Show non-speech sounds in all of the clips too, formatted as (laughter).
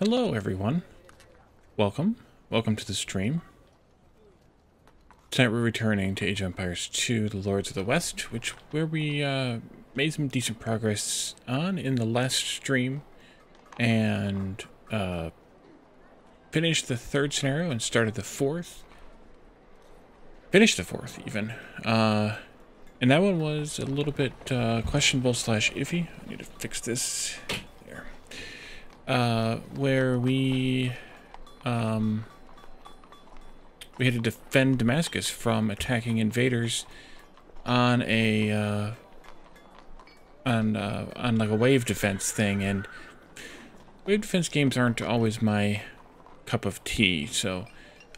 Hello, everyone. Welcome. Welcome to the stream. Tonight we're returning to Age of Empires 2, The Lords of the West, which where we uh, made some decent progress on in the last stream and uh, finished the third scenario and started the fourth. Finished the fourth, even. Uh, and that one was a little bit uh, questionable slash iffy. I need to fix this. Uh, where we... Um, we had to defend Damascus from attacking invaders on a uh, on uh, on like a wave defense thing, and wave defense games aren't always my cup of tea. So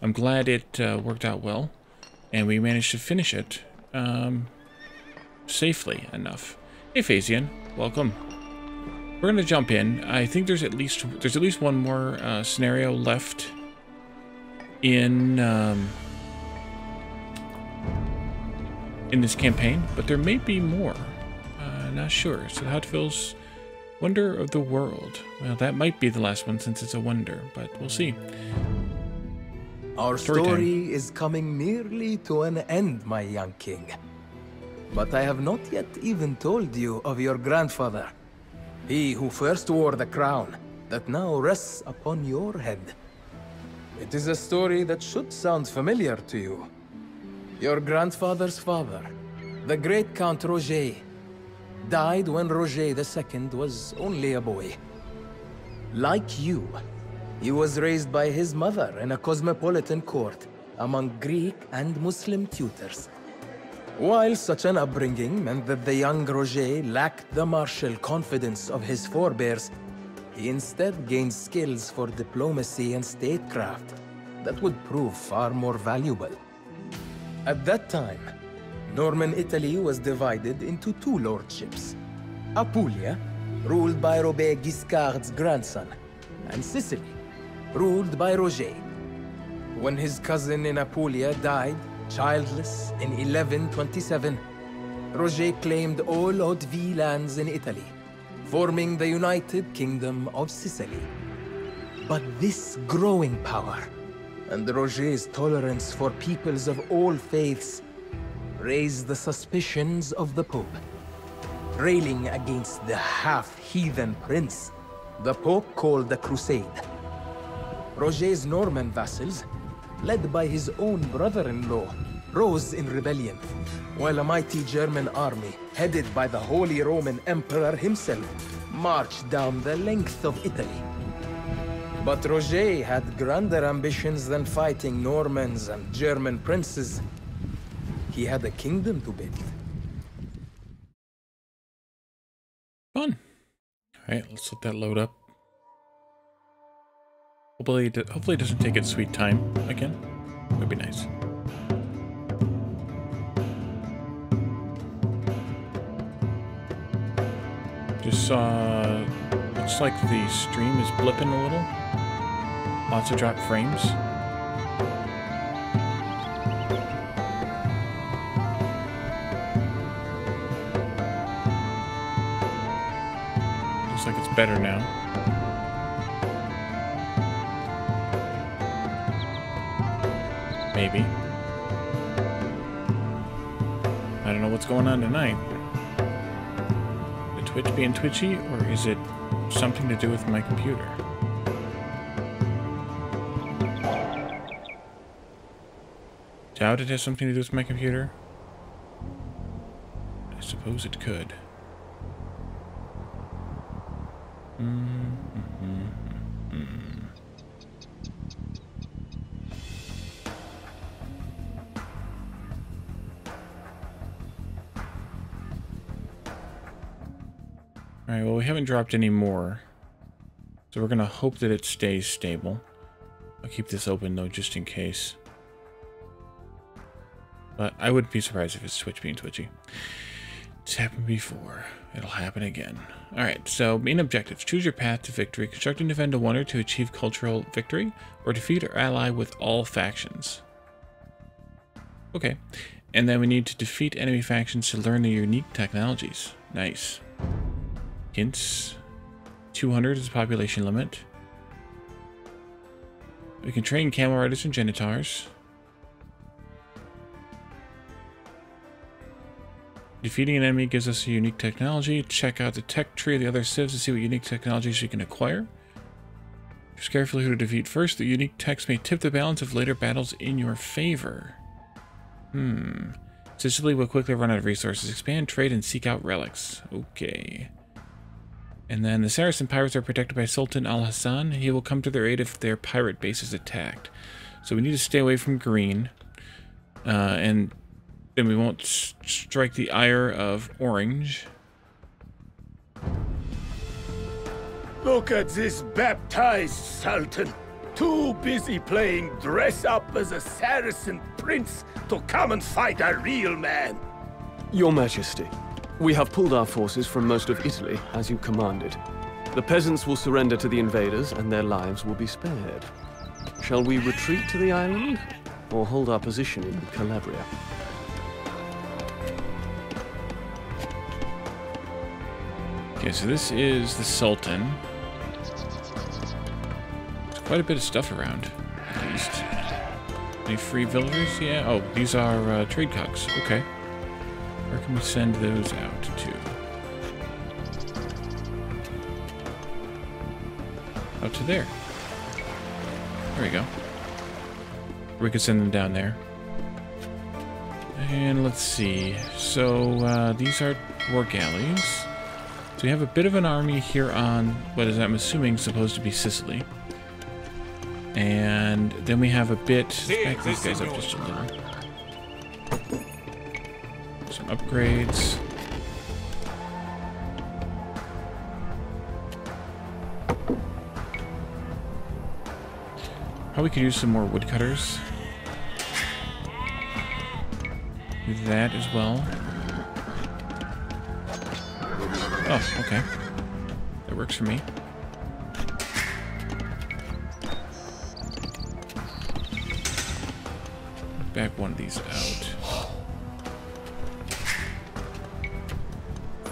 I'm glad it uh, worked out well, and we managed to finish it um, safely enough. Hey, Phasian, welcome. We're gonna jump in. I think there's at least there's at least one more uh, scenario left in um, in this campaign, but there may be more. Uh, not sure. So Hauteville's Wonder of the World. Well, that might be the last one since it's a wonder, but we'll see. Our Story story, is coming nearly to an end, my young king. But I have not yet even told you of your grandfather. He who first wore the crown that now rests upon your head. It is a story that should sound familiar to you. Your grandfather's father, the great Count Roger, died when Roger II was only a boy. Like you, he was raised by his mother in a cosmopolitan court among Greek and Muslim tutors. While such an upbringing meant that the young Roger lacked the martial confidence of his forebears, he instead gained skills for diplomacy and statecraft that would prove far more valuable. At that time, Norman Italy was divided into two lordships. Apulia, ruled by Robert Guiscard's grandson, and Sicily, ruled by Roger. When his cousin in Apulia died, childless, in 1127, Roger claimed all Hauteville lands in Italy, forming the United Kingdom of Sicily. But this growing power, and Roger's tolerance for peoples of all faiths, raised the suspicions of the Pope. Railing against the half-heathen prince, the Pope called a crusade. Roger's Norman vassals, led by his own brother-in-law, rose in rebellion, while a mighty German army, headed by the Holy Roman Emperor himself, marched down the length of Italy. But Roger had grander ambitions than fighting Normans and German princes. He had a kingdom to build. Fun. All right, let's let that load up. Hopefully, it, hopefully it doesn't take its sweet time again. Would be nice. Just saw. Looks like the stream is blipping a little. Lots of drop frames. Looks like it's better now. Maybe. I don't know what's going on tonight. The Twitch being twitchy, or is it something to do with my computer? Doubt it has something to do with my computer. I suppose it could. Haven't dropped any more. So we're going to hope that it stays stable. I'll keep this open, though, just in case. But I wouldn't be surprised if it's Twitch being twitchy. It's happened before. It'll happen again. Alright, so main objectives. Choose your path to victory. Construct and defend a wonder to achieve cultural victory. Or defeat or ally with all factions. Okay. And then we need to defeat enemy factions to learn their unique technologies. Nice. Hints. 200 is the population limit. We can train camel riders and genitours. Defeating an enemy gives us a unique technology. Check out the tech tree of the other civs to see what unique technologies you can acquire. Choose carefully who to defeat first. The unique techs may tip the balance of later battles in your favor. Hmm. Sicily will quickly run out of resources. Expand trade and seek out relics. Okay. And then the Saracen pirates are protected by Sultan Al Hassan. He will come to their aid if their pirate base is attacked. So we need to stay away from green. Uh, and then we won't strike the ire of orange. Look at this baptized Sultan. Too busy playing dress up as a Saracen prince to come and fight a real man. Your Majesty, we have pulled our forces from most of Italy, as you commanded. The peasants will surrender to the invaders, and their lives will be spared. Shall we retreat to the island, or hold our position in Calabria? Okay, so this is the Sultan. There's quite a bit of stuff around, at least. Any free villagers? Yeah. Oh, these are uh, trade cogs. Okay. Where can we send those out to? Out to there. There we go. We could send them down there. And let's see. So, uh, these are war galleys. So we have a bit of an army here on what is, I'm assuming, supposed to be Sicily. And then we have a bit... Back these guys up just a little. Some upgrades. Probably could use some more woodcutters. Do that as well. Oh, okay. That works for me. Back one of these out.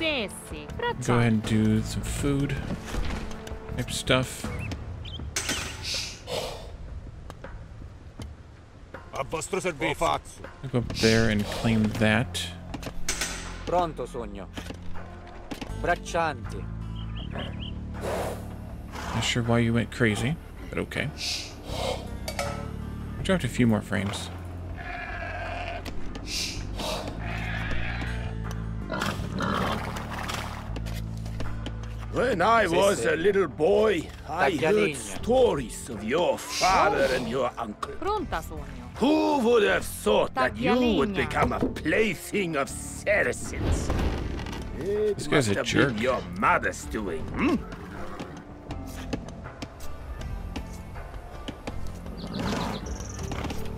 Go ahead and do some food type stuff. Go up there and claim that. Pronto, sogno. Braccianti. Not sure why you went crazy, but okay. I dropped a few more frames. When I was a little boy, I heard stories of your father and your uncle. Pronta, sogno. Who would have thought that you would become a plaything of Saracens? It This guy's must a have jerk. been your mother's doing, hmm?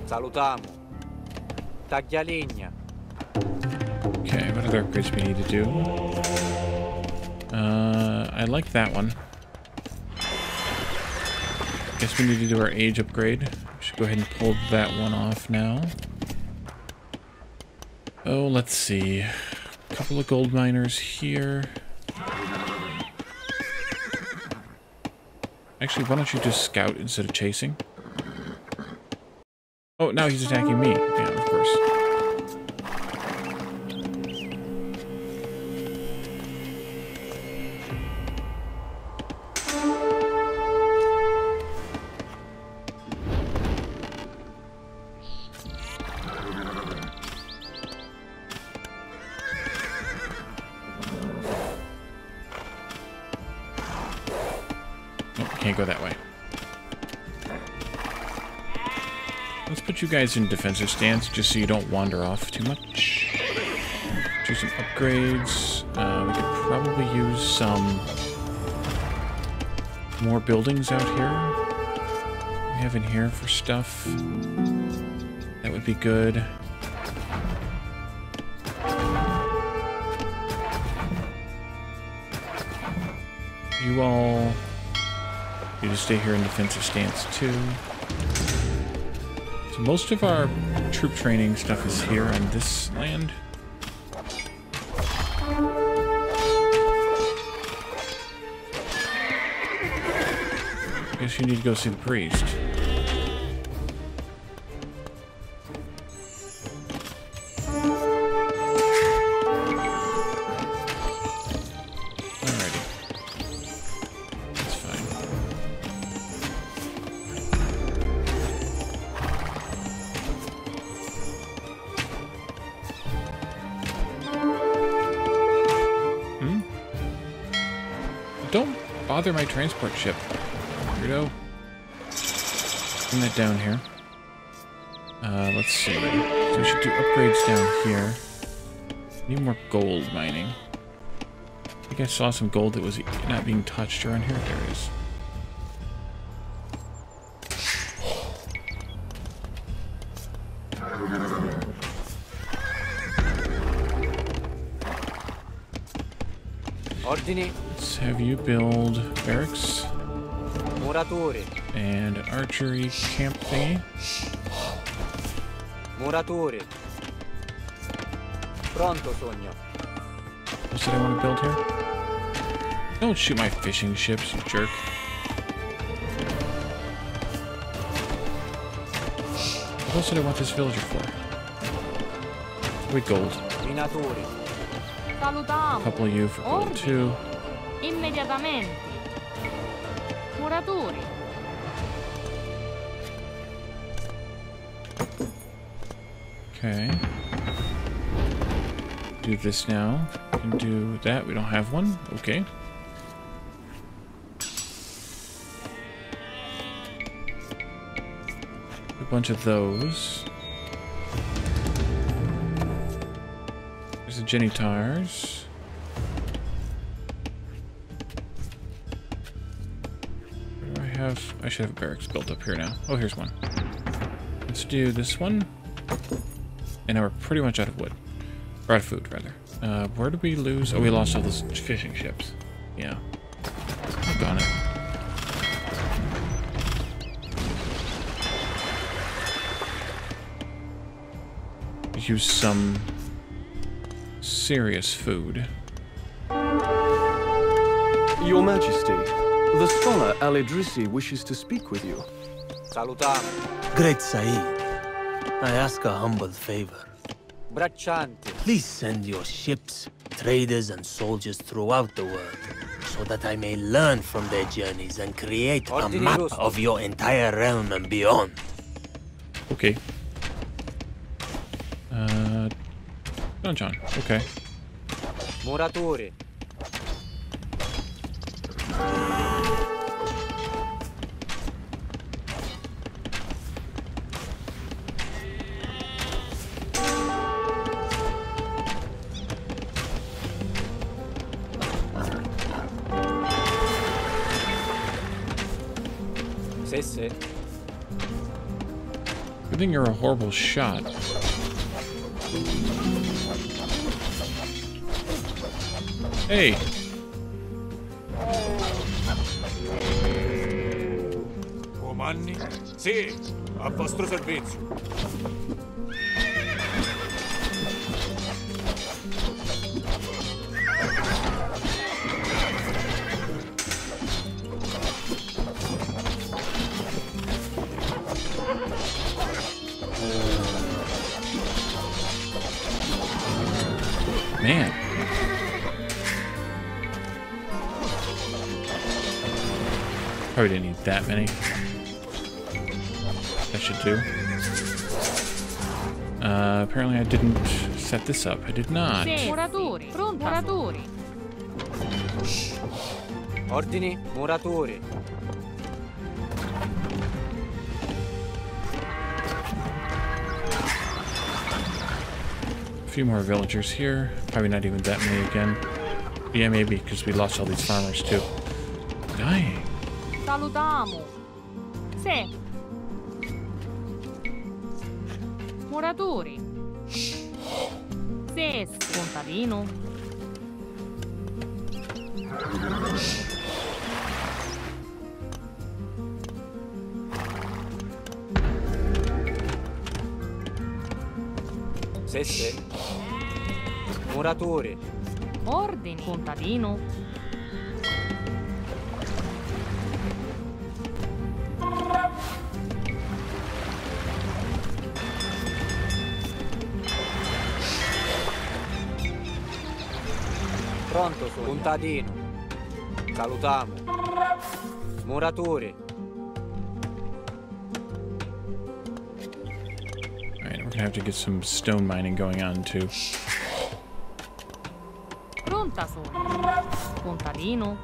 Salutamo. Taglialegna. Okay, what other upgrades we need to do? Uh, I like that one. Guess we need to do our age upgrade. We should go ahead and pull that one off now. Oh, let's see. A couple of gold miners here. Actually, why don't you just scout instead of chasing? Oh, now he's attacking me. Yeah, of course. Guys in defensive stance just so you don't wander off too much. Do some upgrades. Uh, we could probably use some more buildings out here. We have in here for stuff. That would be good. You all you just stay here in defensive stance too. So most of our troop training stuff is here on this land. I Guess you need to go see the priest. Transport ship. Weirdo. Bring that down here. Uh, let's see. So we should do upgrades down here. Need more gold mining. I think I saw some gold that was not being touched around here. There it is. Let's have you build barracks muratori, and archery camp thingy. muratori. Pronto, sogno. What did I want to build here? Don't shoot my fishing ships, you jerk. What else did I want this villager for? Wait, gold. Minatori, A couple of you for gold Ordini. too. Immediatamente. Muratori. Okay. Do this now. And do that. We don't have one. Okay. A bunch of those. There's the Genitours. I should have barracks built up here now. Oh, here's one. Let's do this one. And now we're pretty much out of wood. Or out of food, rather. Uh, where did we lose? Oh, we lost all those fishing ships. Yeah. Got it. Use some serious food. Your Majesty, the scholar Al Idrisi wishes to speak with you. salutamo. Great Saeed, I ask a humble favor. Braccianti, Please send your ships, traders, and soldiers throughout the world so that I may learn from their journeys and create a map giusto. of your entire realm and beyond. Okay. Uh, Don John. Okay. muratori, horrible shot. Hey! Comandi? Sì, a vostro servizio. Set this up. I did not. Muratori. Pronta. Muratori. ordini, muratori, A few more villagers here. Probably not even that many again. Yeah, maybe because we lost all these farmers too. Dying. Salutiamo. Contadino. pronto, sogno. Contadino, salutamo. Muratori, Alright, we're gonna have to get some stone mining going on too. Contarino.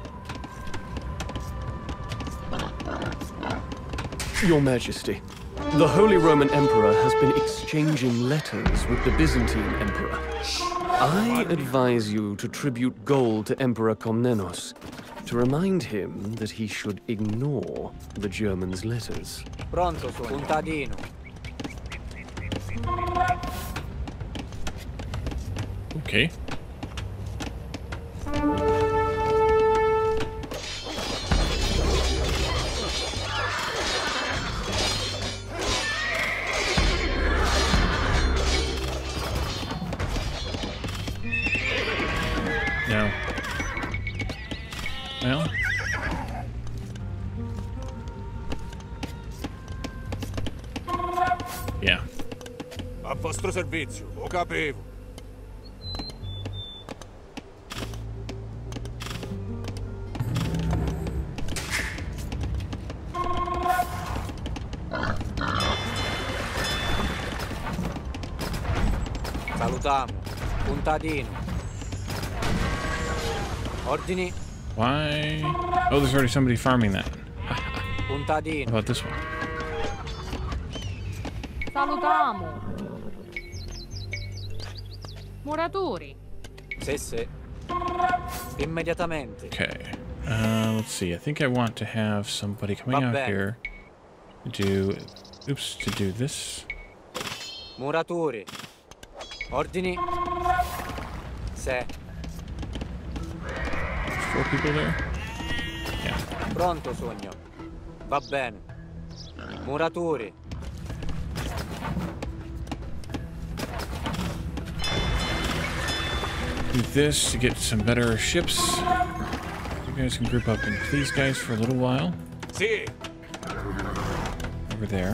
Your Majesty, the Holy Roman Emperor has been exchanging letters with the Byzantine Emperor. I advise you to tribute gold to Emperor Komnenos to remind him that he should ignore the German's letters. Pronto, contadino. Okay. Vostro servizio, lo capevo. Salutiamo. Contadino. Ordini. Why? Oh, there's already somebody farming that. How Contadino. about this one? Salutamo. Muratori. Sì, sì. Immediatamente. Okay. Uh, let's see. I think I want to have somebody coming out Vabbè. here to do. Oops, to do this. Muratori. Ordini. Sì. There's four people there. Yeah. Pronto, sogno. Va bene. Muratori. Do this to get some better ships. You guys can group up into please guys for a little while. See. Over there.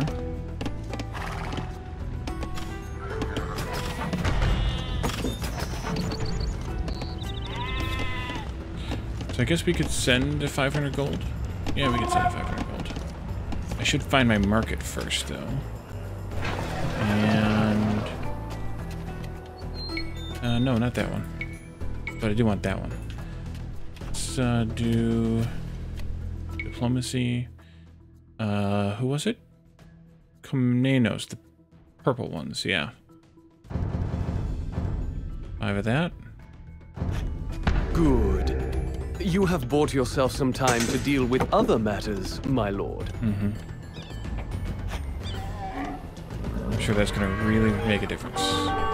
So I guess we could send a 500 gold. Yeah, we could send a 500 gold. I should find my market first, though. And... Uh, no, not that one. But I do want that one. Let's uh, do... Diplomacy. Uh, who was it? Komnenos, the purple ones, yeah. Five of that. Good. You have bought yourself some time to deal with other matters, my lord. Mm -hmm. I'm sure that's gonna really make a difference.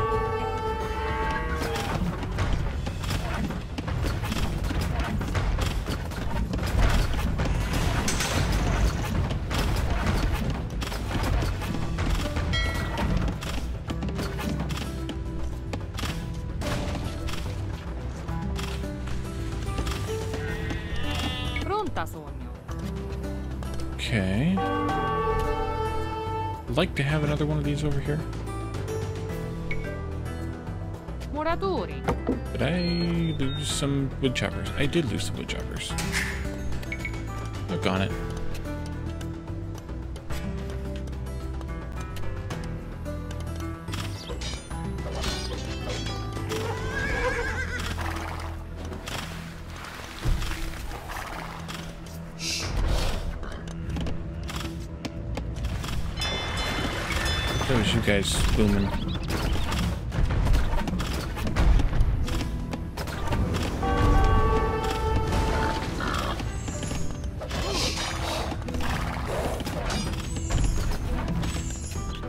Another one of these over here. Muratori. Did I lose some wood choppers? I did lose some wood choppers. Look on it. Those you guys booming.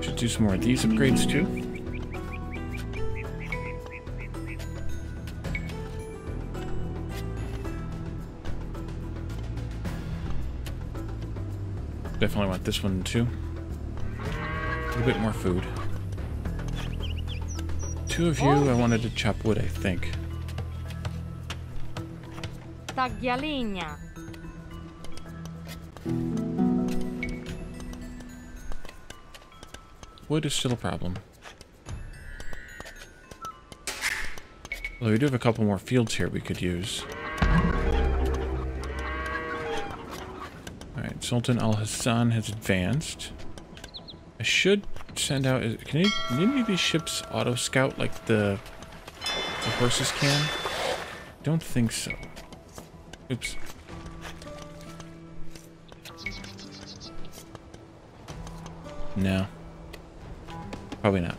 Should do some more of these upgrades too. Definitely want this one too. Bit more food. Two of you, I wanted to chop wood, I think. Taglialegna. Wood is still a problem. Although we do have a couple more fields here we could use. Alright, Sultan Al Hassan has advanced. I should send out... Can, any, can any of these ships auto-scout like the, the horses can? Don't think so. Oops. No. Probably not.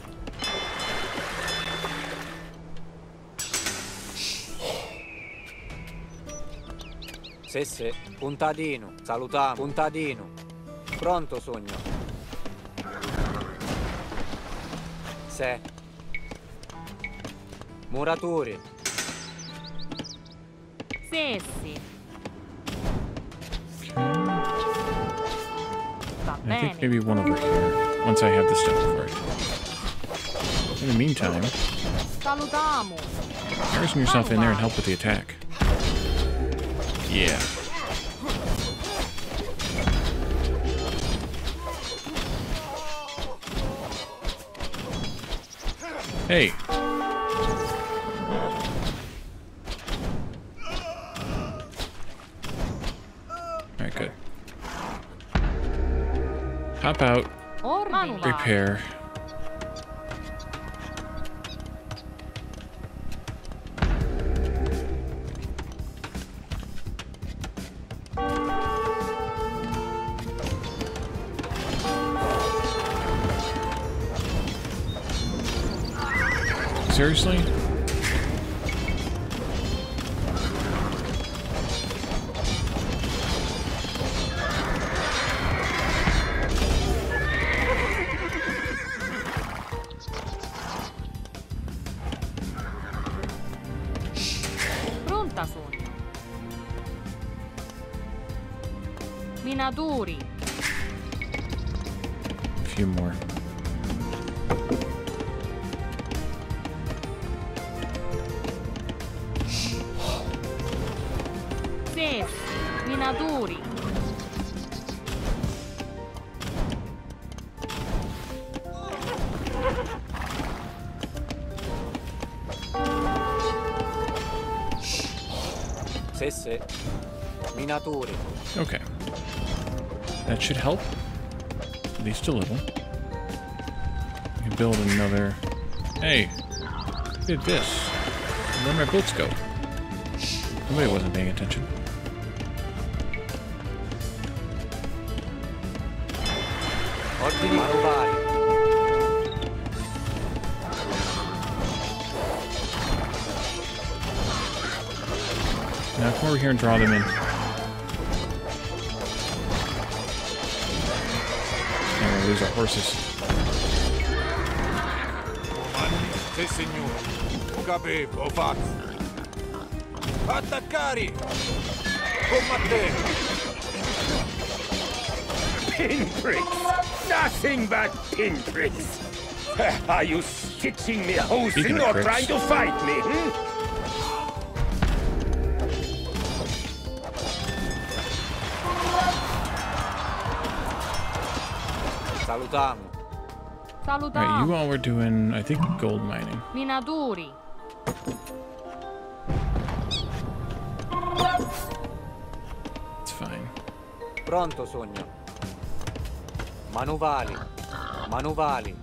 Sì. Puntadino. Salutiamo. Puntadino. Pronto, sogno. Sì. Muratori. Sessi. Va I think maybe one over here. Once I have the stuff for it. In the meantime, Salutamo. garrison yourself in there and help with the attack. Yeah. Hey. Alright, good. Hop out, repair. Seriously? Should help. At least a little. Build another... Hey! Did this? Where'd my boats go? Somebody wasn't paying attention. Now come over here and draw them in. Lose our horses. Comandi? Sì, signore. Lo capivo, ho fatto. Attaccare! Combattere! Pinpricks! Nothing but pinpricks! (laughs) Are you stitching me hosen Speaking of or pricks. trying to fight me? Hmm? Salutiamo. Alright, you Salutamo. all were doing, I think, gold mining. Minatori. It's fine. Pronto, sogno. Manuvali. Manuvali.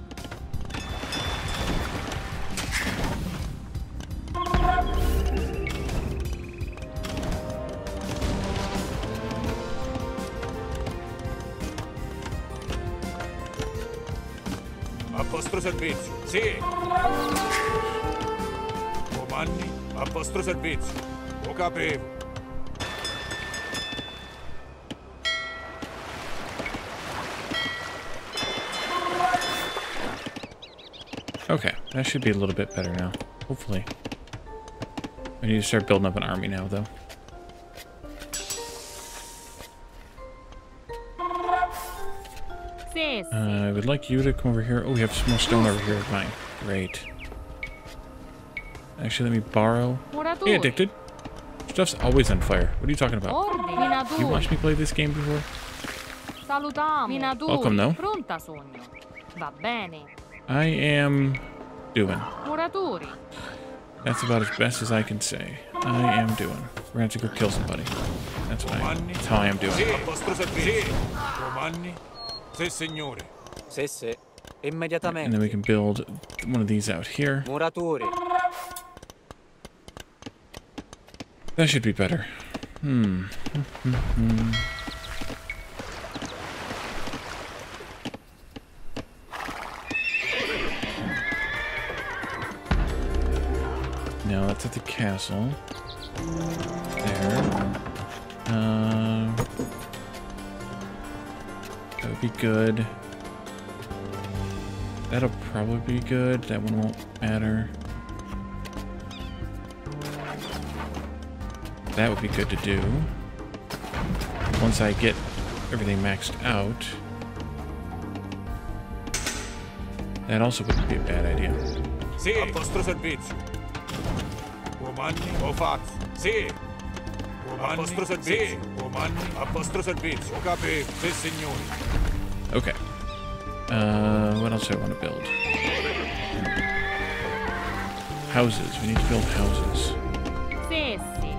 Servizio. Sì! Comandi? A vostro servizio. Lo capivo. Okay, that should be a little bit better now. Hopefully. I need to start building up an army now, though. Would like you to come over here. Oh, we have some more stone over here Fine. Great. Actually, let me borrow. Muratori. Hey, addicted. Stuff's always on fire. What are you talking about? Ordini. You watched me play this game before? Welcome, though. Pronta sogno. Va bene. I am doing. That's about as best as I can say. I am doing. We're gonna have to go kill somebody. That's what I. Comandi? That's how I am doing. And then we can build one of these out here. That should be better. Hmm. now that's at the castle. There. Uh, that would be good. That'll probably be good. That one won't matter. That would be good to do. Once I get everything maxed out. That also wouldn't be a bad idea. Sì. A vostro servizio. Uomini o oh, fazzo. Sì. Uomini. A vostro servizio. Uomini. A vostro servizio. Capito? Sì, signori. Okay. Uh, what else do I want to build? Houses. We need to build houses. Sì, sì.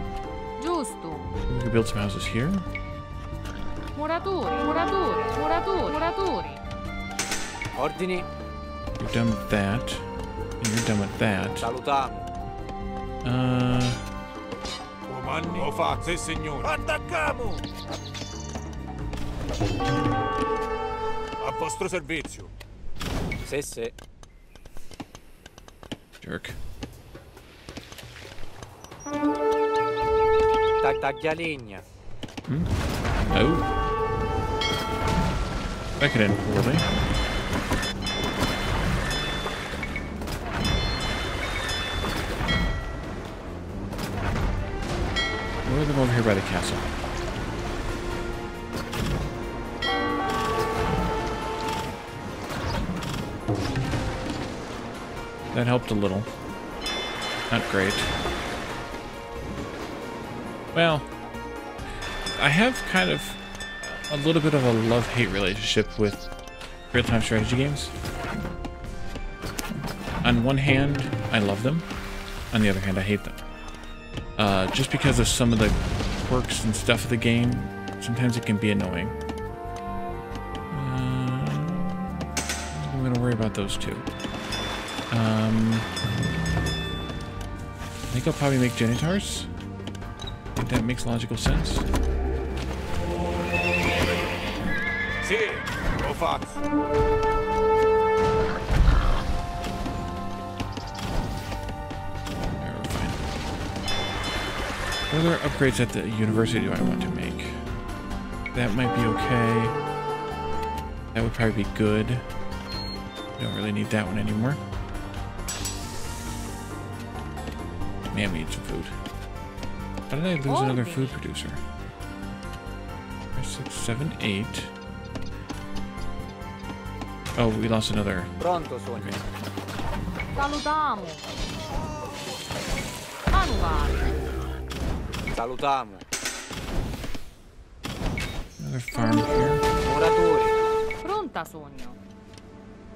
Giusto. We can build some houses here. Muratori, muratori, muratori, muratori. Ordini. You're done with that. And you're done with that. Salutiamo. Uh, Uomini o fazzo. Sì, signori. A vostro servizio. Sì, sì. jerk. Ta- Taglialegna. Oh. That could end poorly. Move them over here by the castle. That helped a little. Not great. Well, I have kind of a little bit of a love-hate relationship with real-time strategy games. On one hand, I love them. On the other hand, I hate them. Uh, just because of some of the quirks and stuff of the game, sometimes it can be annoying. Uh, I'm gonna worry about those two. Um, I think I'll probably make Genitours. I think that makes logical sense. See, O Fox. What other upgrades at the university do I want to make? That might be okay. That would probably be good. Don't really need that one anymore. Man, we need some food. How did I lose another Holy. food producer? Five, six, seven, eight. Oh, we lost another. Pronto, sogno. Salutiamo. Manuali. Salutiamo. Another farm here. Muratori. Pronta, sogno.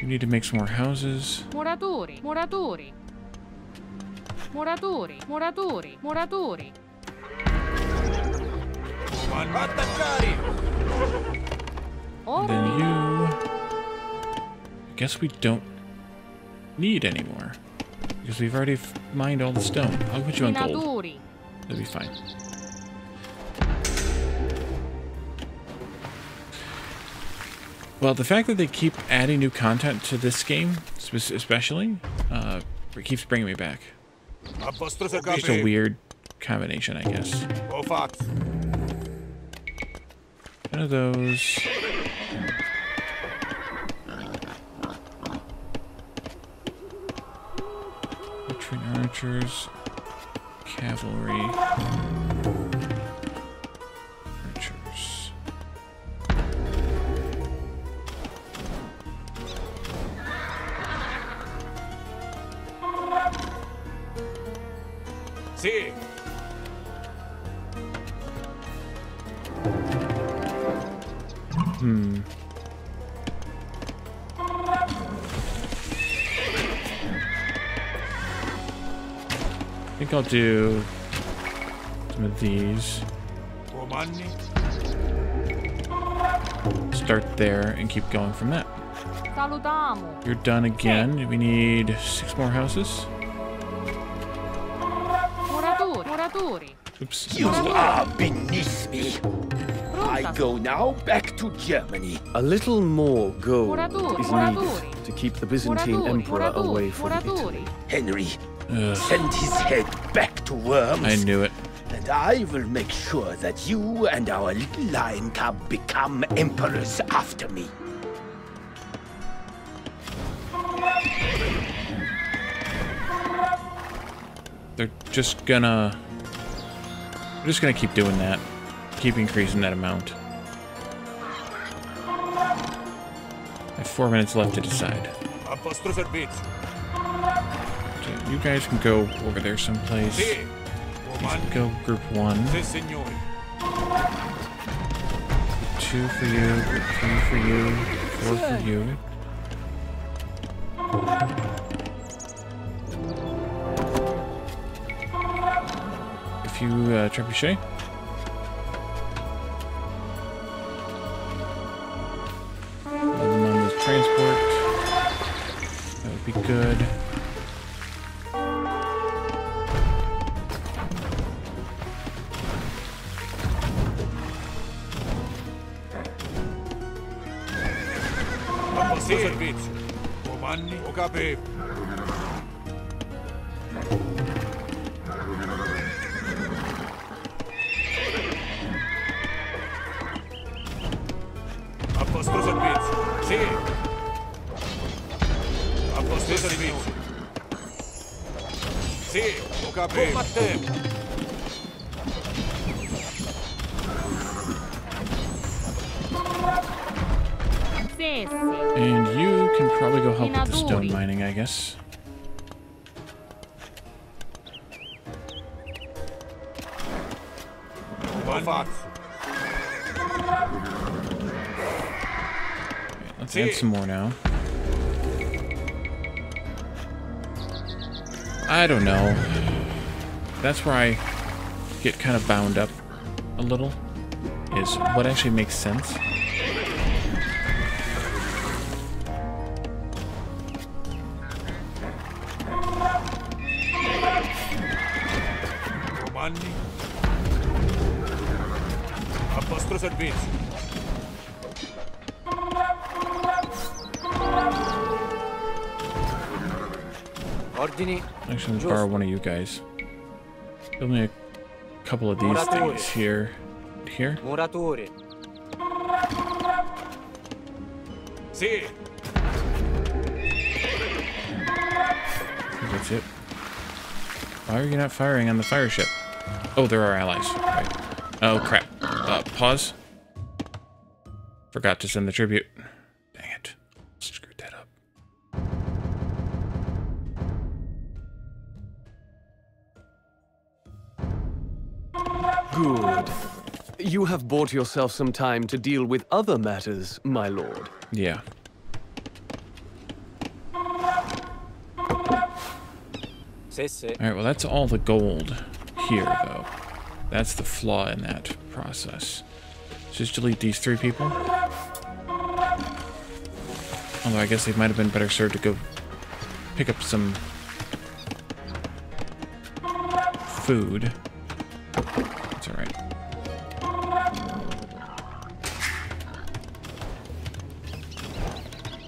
We need to make some more houses. Muratori, muratori. Muratori, muratori, muratori. Uomini. Then you. I guess we don't need anymore. Because we've already mined all the stone. I'll put you on gold. Minatori. That'll be fine. Well, the fact that they keep adding new content to this game, especially, uh, it keeps bringing me back. A Just a weird combination, I guess. O fazzo. One of those. Veteran archers, cavalry, I'll do some of these. Start there and keep going from that. You're done again. We need six more houses. Muratori, muratori. Oops. You are beneath me. I go now back to Germany. A little more gold Muratori, is muratori. needed to keep the Byzantine Muratori, Emperor muratori, away from muratori. Italy. Henry, Ugh. Send his head back to Worms. I knew it. And I will make sure that you and our little lion cub become emperors after me. They're just gonna... We're just gonna keep doing that. Keep increasing that amount. I have four minutes left to decide. A vostro servizio. So you guys can go over there someplace. Sì. These Comandi. can go group one. Two for you, group three for you, four for you. A few uh, trebuchet. Some more now. I don't know. That's where I get kind of bound up a little. Is what actually makes sense. Actually, borrow one of you guys. Build me a couple of these Muratori. things here. Here? Muratori. Sì. That's it. Why are you not firing on the fire ship? Oh, there are allies. Right. Oh, crap. Uh, pause. Forgot to send the tribute. You have bought yourself some time to deal with other matters, my lord. Yeah. Sì, sì. Alright, well, that's all the gold here, though. That's the flaw in that process. Just delete these three people. Although I guess they might have been better served to go pick up some food. It's alright.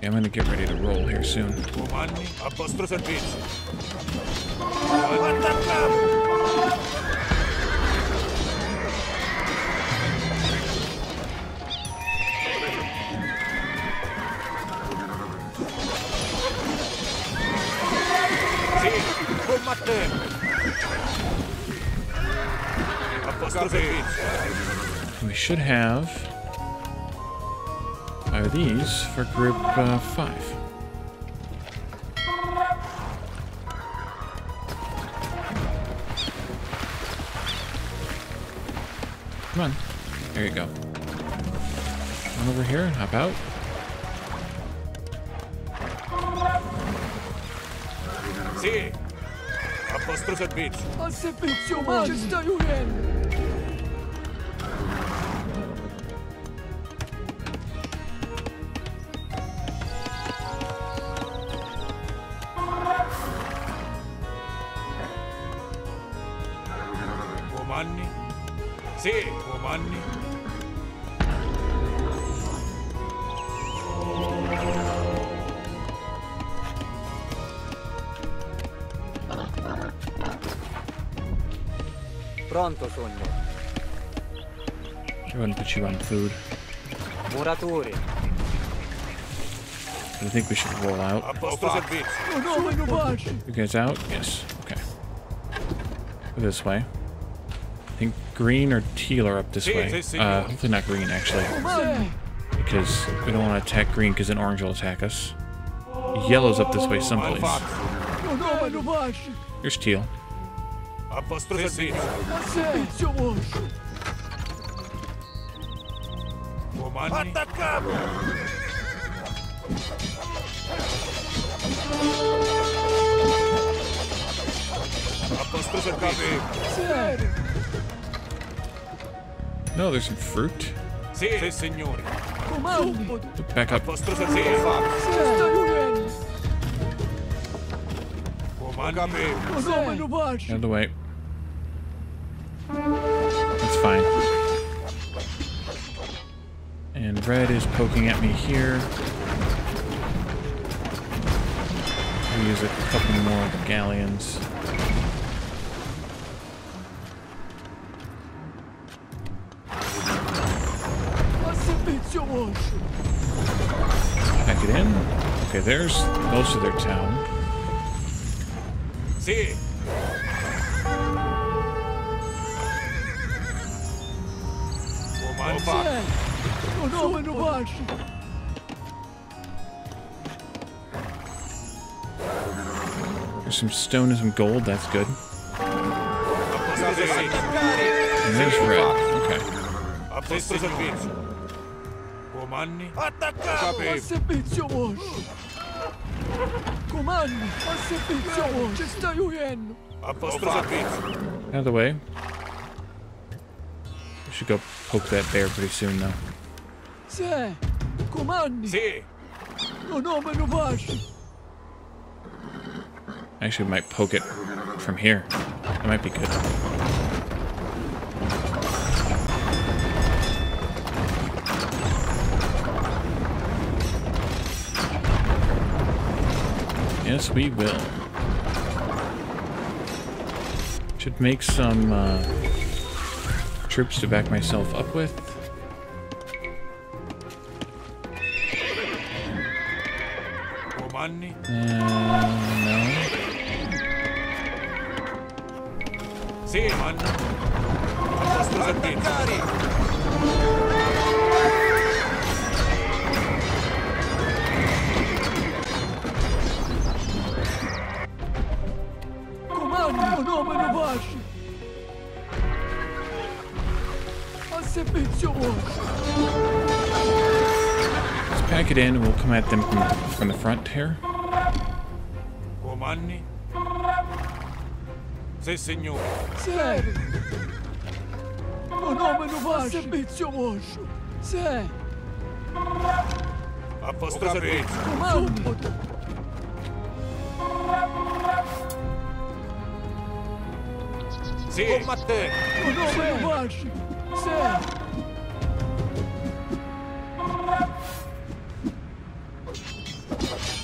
Yeah, I'm gonna get ready to roll here soon. Comandi. A vostro servizio. Comandi. Attacchiamo. Sì, combattiamo. A vostro servizio. We should have five of these for group uh, five. Come on. There you go. Come over here and hop out. Sì. A vostro servizio. Comandi. Sogno. Go ahead and put you on food. Muratori. I think we should roll out. A vostro servizio. You guys out? Yes. Okay. Go this way. I think green or teal are up this way. Uh, hopefully not green, actually. Because we don't want to attack green because then orange will attack us. Yellow's up this way someplace. Malfatti. Here's teal. A vostro servizio. Comandi. Attaccato. A vostro servizio. No, there's some fruit. Sì, sì, signore. Back A up. vostro servizio. Comandi. Out of the way. Poking at me here. I'll use a couple more of the galleons. Pack it in. Okay, there's most of their town. Sì. Some stone and some gold, that's good. A vostro servizio. And there's red. Okay. A vostro servizio. Comandi. Attaccato. Capi. A vostro servizio. Out of the way. We should go poke that bear pretty soon, though. Sì. Actually, we might poke it from here. That might be good. Yes, we will. Should make some uh, troops to back myself up with. Uh, no. Sì, comandi. A vostro servizio. Let's pack it in and we'll come at them from, from the front here. Comandi. Sì, signore. Sì. Un omeno va a servizio vostro. Sì. A vostro servizio. Sì! Sì. Combatte. Un omeno vostro. Sì.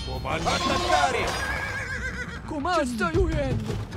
Comando. Attaccare. Comando. Ci sto aiutando.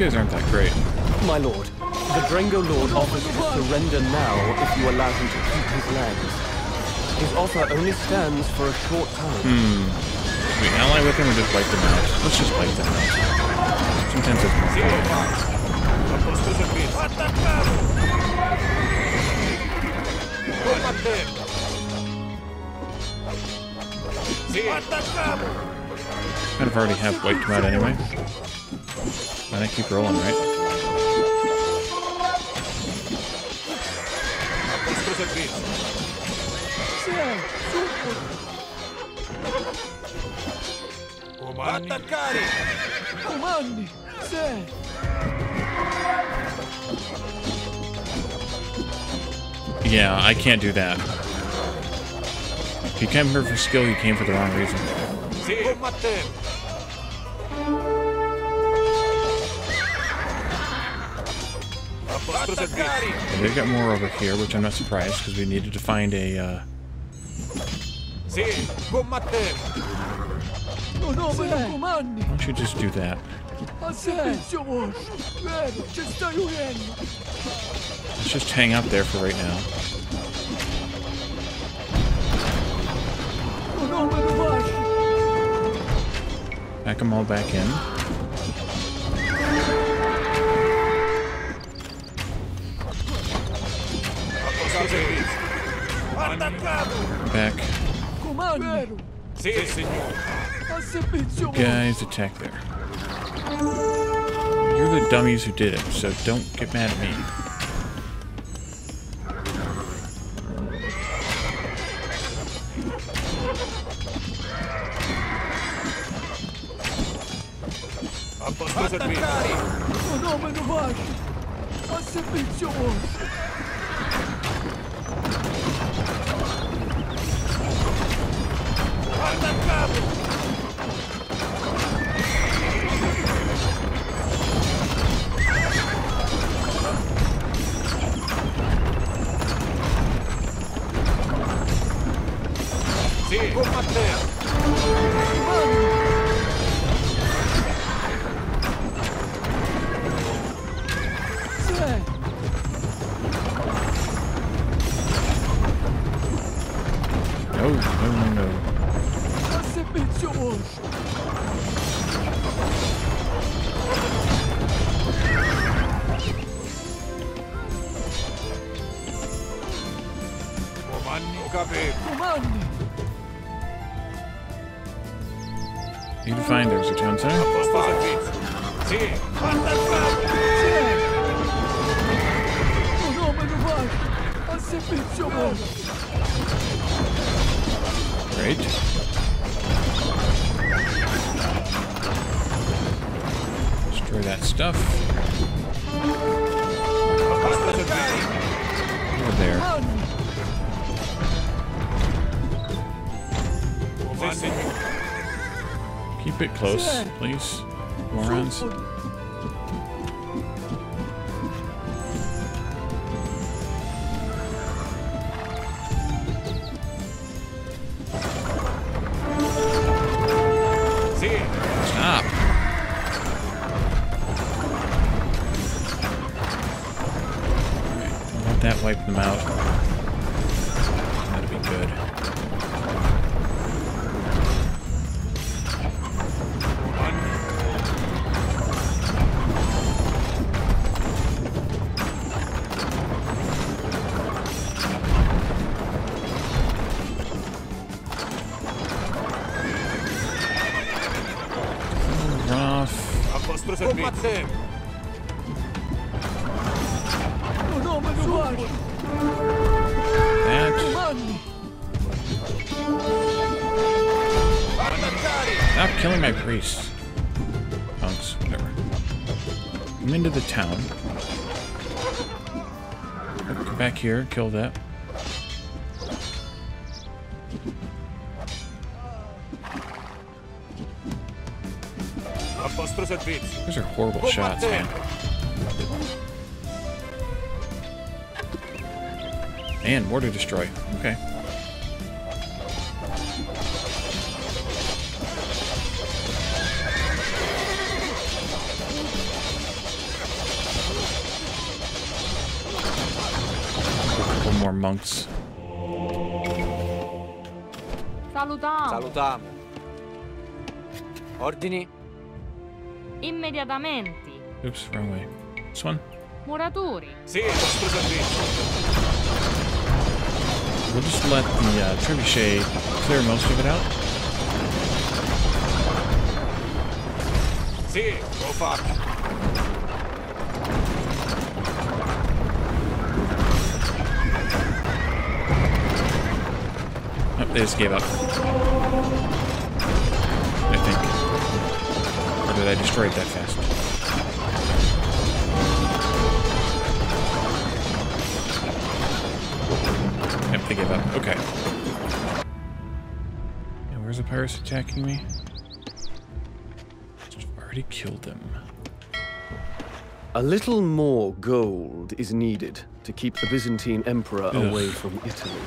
guys aren't that great. My lord, the Drengot Lord offers to surrender now if you allow him to keep his lands. His offer only stands for a short time. Hmm. we ally with him or just wipe them out? Let's just wipe them out. Sometimes it's more fun. a vostro servizio. Attaccare. Combattente. Sì. Kind of already have wiped them out anyway. Why not keep rolling, right? A vostro servizio. Comandi. Yeah, I can't do that. If you came here for skill, you came for the wrong reason. They've got more over here, which I'm not surprised, because we needed to find a, uh... Why don't you just do that? Let's just hang out there for right now. Pack them all back in. Guys, attack there. You're the dummies who did it, so don't get mad at me. Close, please. Morons. Here, kill that. A vostro servizio. Those are horrible shots, man. And more to destroy. Okay. Immediatamente. Oops, wrong way. This one. Muratori. Sì, a. We'll just let the uh, trebuchet clear most of it out. Sì, lo faccio. Oh, they just gave up. I destroyed that fast. Yep, they gave up. Okay. And where's the pirates attacking me? I've already killed them. A little more gold is needed to keep the Byzantine Emperor Ugh. away from Italy.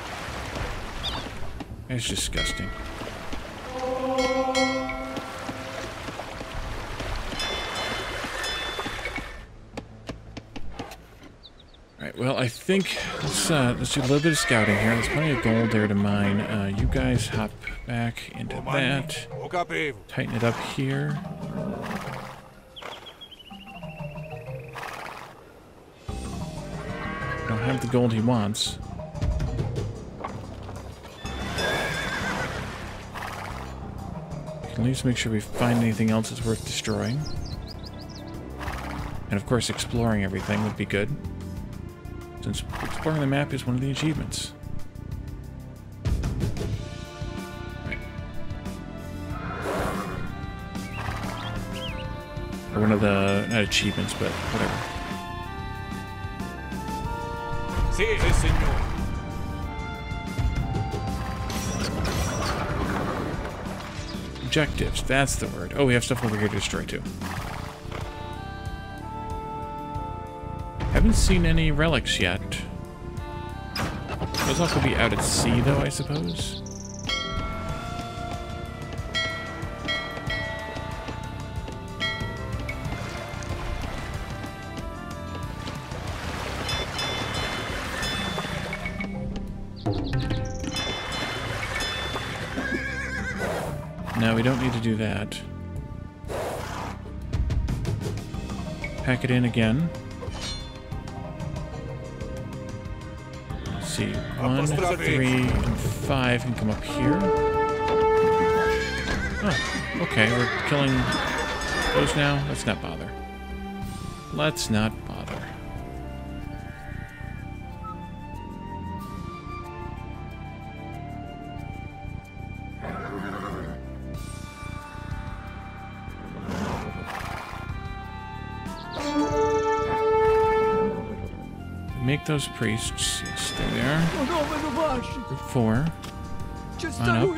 It's disgusting. Alright, well, I think let's, uh, let's do a little bit of scouting here. There's plenty of gold there to mine. Uh, you guys hop back into that. Tighten it up here. Don't have the gold he wants. Can at least make sure we find anything else that's worth destroying. And of course, exploring everything would be good. Exploring the map is one of the achievements. Right. Or one of the, not achievements, but whatever. Sì, signore. Objectives, that's the word. Oh, we have stuff over here to destroy too. Haven't seen any relics yet. Those could be out at sea though, I suppose. No, we don't need to do that. Pack it in again. One, three, and five can come up here. Oh, okay, we're killing those now. Let's not bother. Let's not Those priests stay there. Four. On up.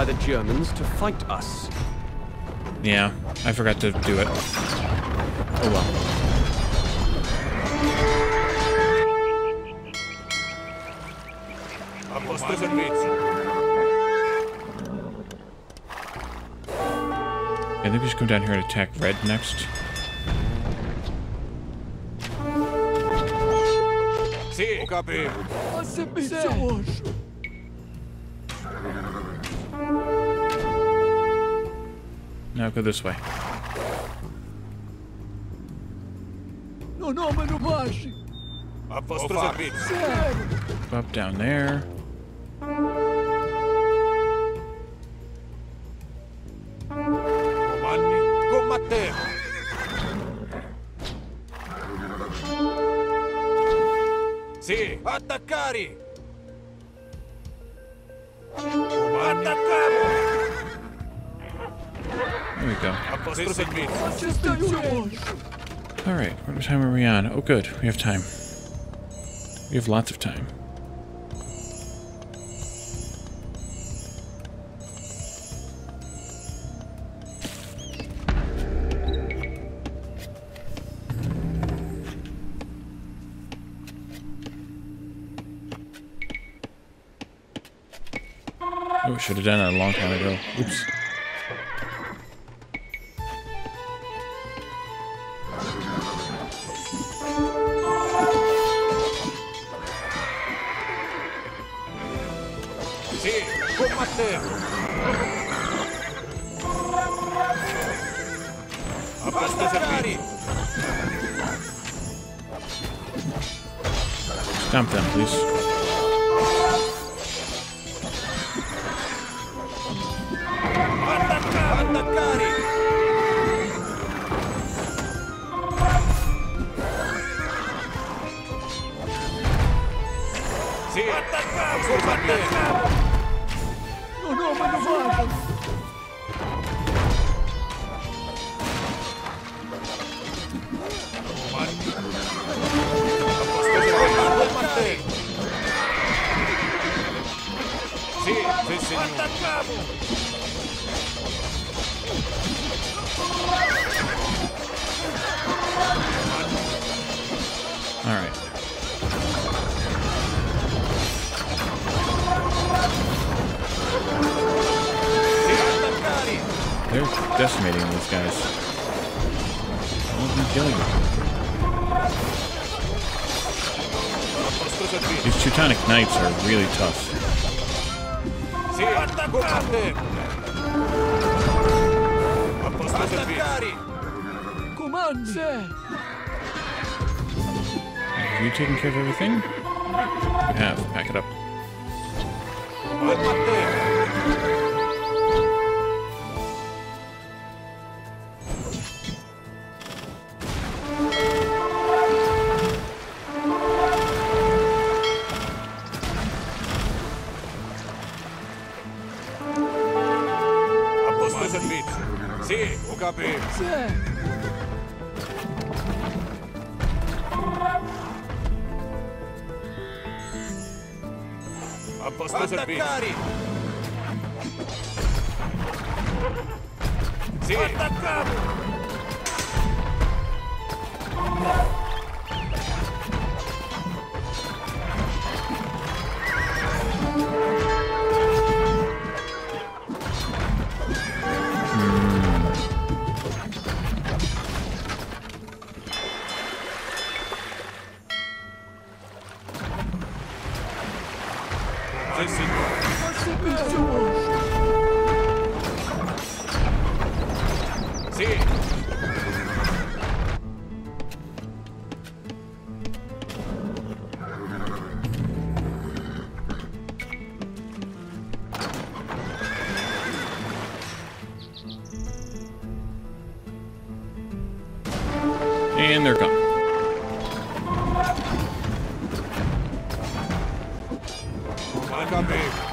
By the Germans to fight us. Yeah, I forgot to do it. Oh well. A vostro. I think we should come down here and attack red next. Sì. Go this way. A vostro servizio. Go up down there. Sì. Attaccare. Attaccare. There we go. A vostro servizio. All right, what time are we on? Oh, good. We have time. We have lots of time. Oh, should have done it a long time ago. Oops. Ho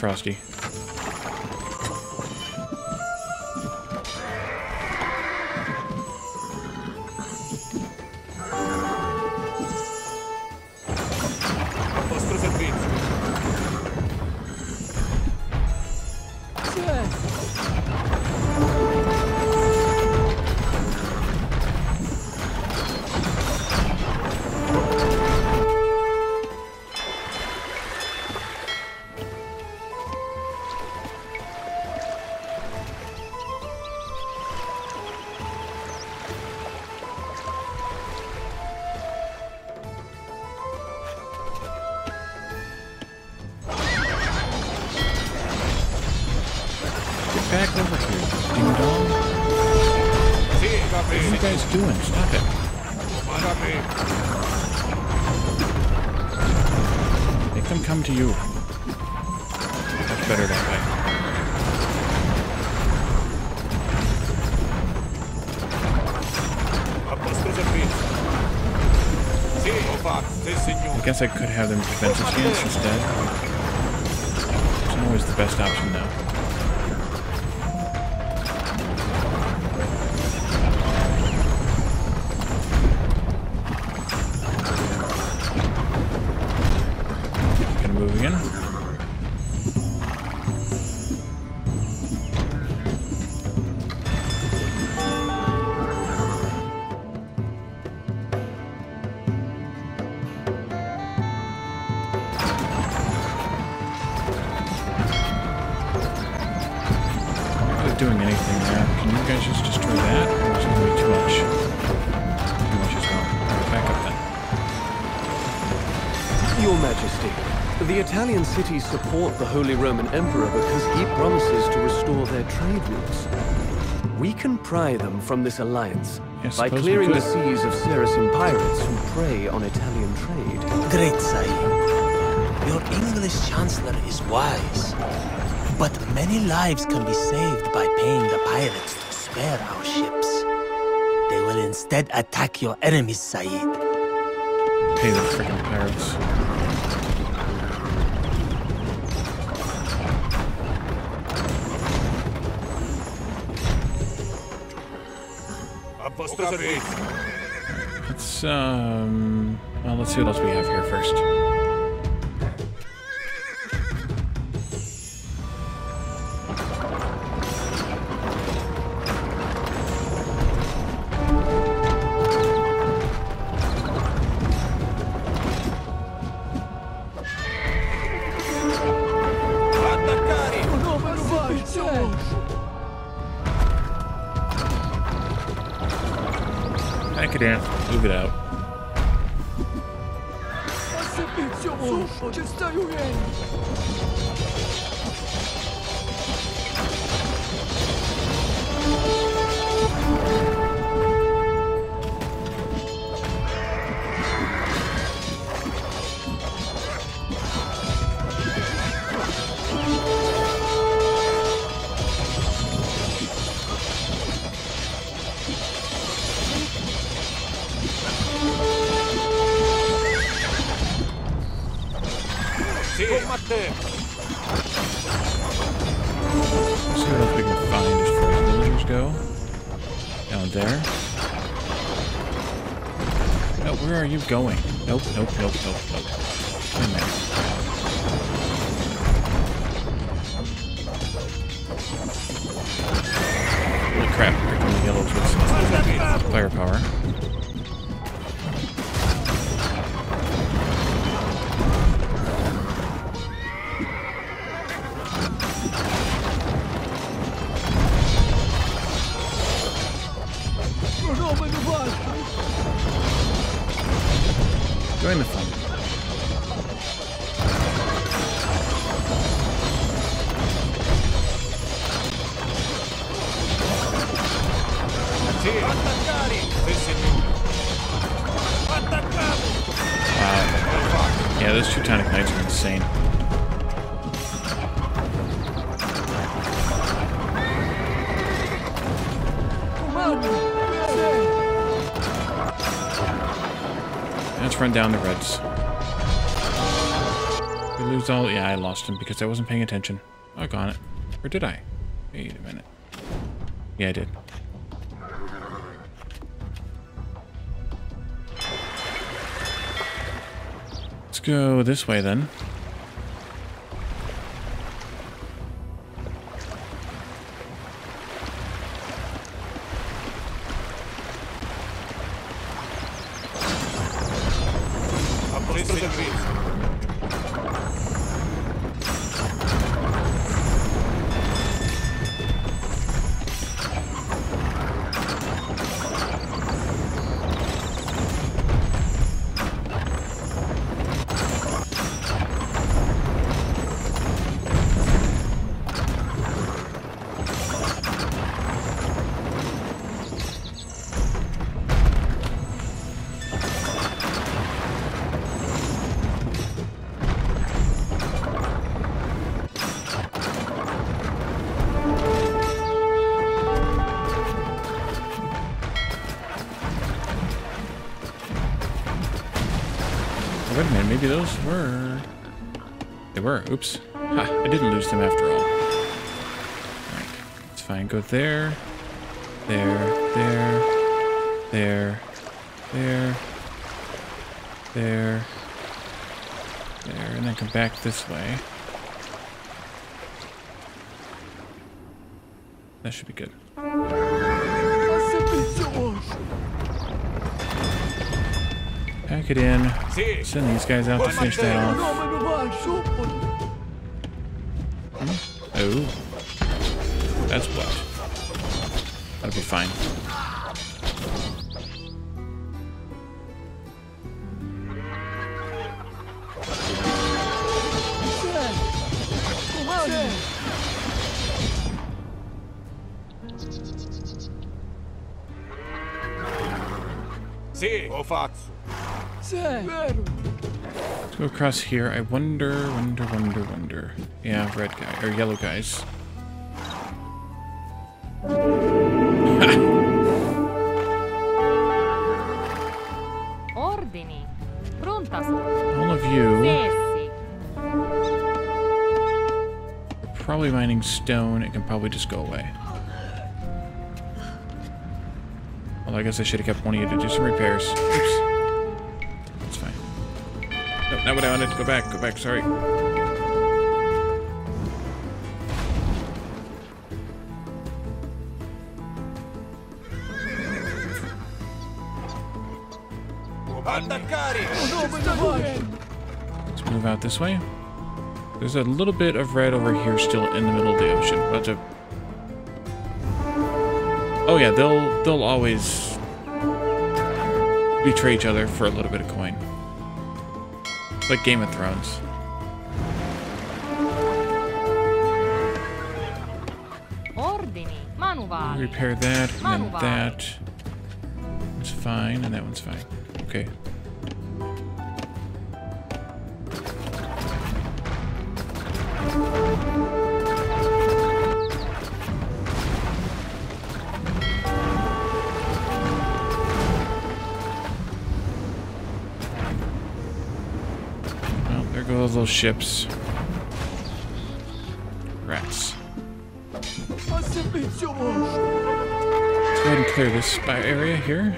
Frosty. Support the Holy Roman Emperor because he promises to restore their trade routes. We can pry them from this alliance Yes, by clearing the seas of Saracen pirates who prey on Italian trade. Great Sahib. Your English Chancellor is wise. But many lives can be saved by paying the pirates to spare our ships. They will instead attack your enemies, Saeed. Pay the freaking pirates. Let's, um... Well, let's see what else we have here first. Going? Run down the Reds. We lose all... Yeah, I lost him because I wasn't paying attention. Oh, got it. Or did I? Wait a minute. Yeah, I did. Let's go this way then. Maybe those were... They were, oops. Ha, I didn't lose them after all. Alright, it's fine. Go there, there, there, there, there, there, there, and then come back this way. That should be good. Pack it in. Send these guys out to finish that off. Oh. That's what. That'll be fine. See, lo faccio. Let's go across here. I wonder, wonder, wonder, wonder. Yeah, red guy, or yellow guys. (laughs) Ordini. Pronta. All of you are probably mining stone. It can probably just go away. Well, I guess I should have kept one of you to do some repairs. Oops. Not what I wanted. To go back. Go back. Sorry. Let's move out this way. There's a little bit of red over here still in the middle of the ocean. But to... Oh yeah, they'll they'll always betray each other for a little bit of coin. Like Game of Thrones. Repair that, and then that. It's fine, and that one's fine. Okay. Ships. Rats. Let's go ahead and clear this spy area here.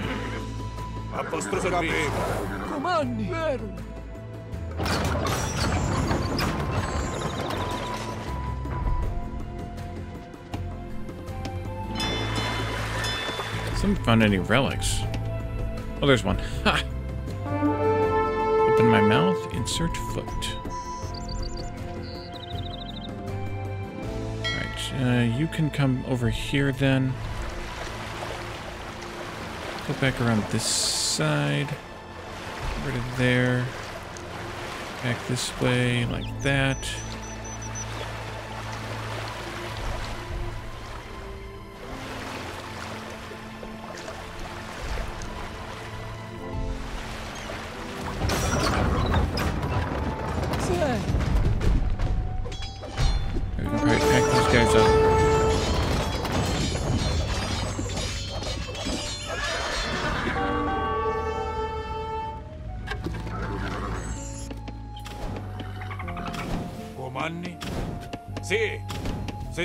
Haven't found any relics. Oh, there's one. Ha! Open my mouth, insert foot. You can come over here then. Go back around this side. Over to there. Back this way, like that. We can probably pack these guys up.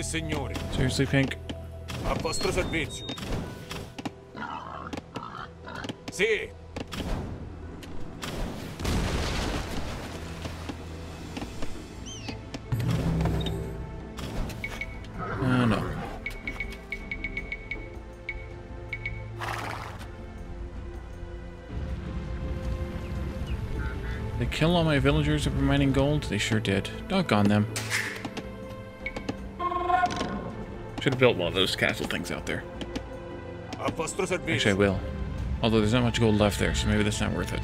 Seriously, Pink? A vostro servizio. Sì. Uh, no. They kill all my villagers were mining gold? They sure did. Doggone them. Should have built one of those castle things out there. Actually, I will. Although there's not much gold left there, so maybe that's not worth it.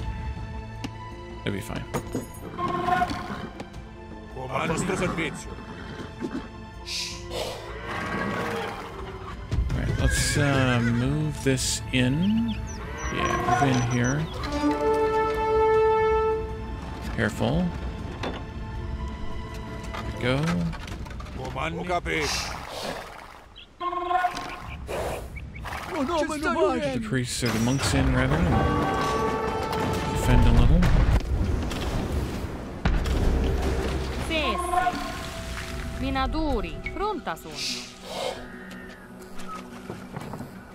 It'll be fine. Alright, let's uh, move this in. Yeah, move in here. Careful. There we go. The priests or the monks in rather. Defend a little. Sessa. Minaduri, pronta sono.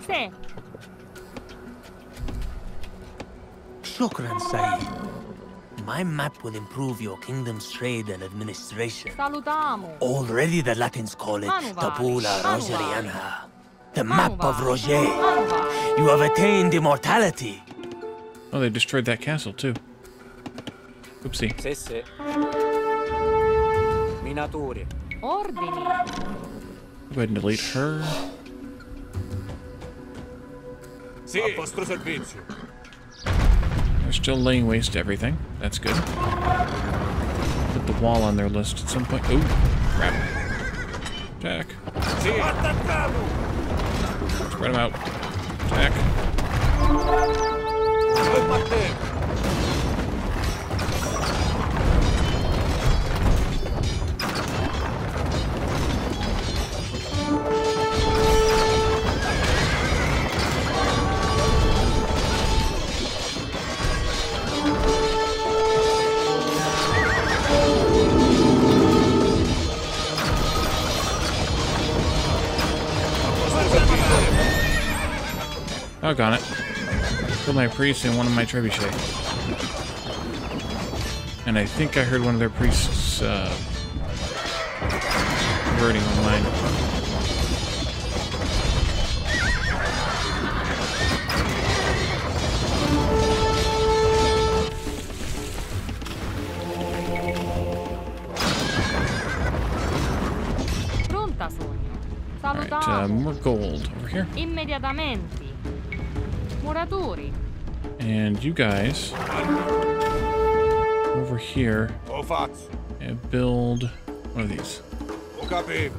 Se. Shukran, Saeed. My map will improve your kingdom's trade and administration. Salutamo. Already the Latins call it Manuvali. Tabula Manuvali. The map of Roger. You have attained immortality. Oh, they destroyed that castle too. Oopsie. Sì, sì. Minatori. Ordini. Go ahead and delete her. Sì. A vostro servizio. They're still laying waste to everything. That's good. Put the wall on their list at some point. Oh, crap. Attack. Sì. Spread them out. Attack. Combattevo. Doggone it. Killed my priest and one of my trebuchet. And I think I heard one of their priests uh, converting on mine. Pronta sono. Alright, uh, more gold over here. Immediatamente. Muratori. And you guys over here Ho fatto. and build one of these. Ho capito.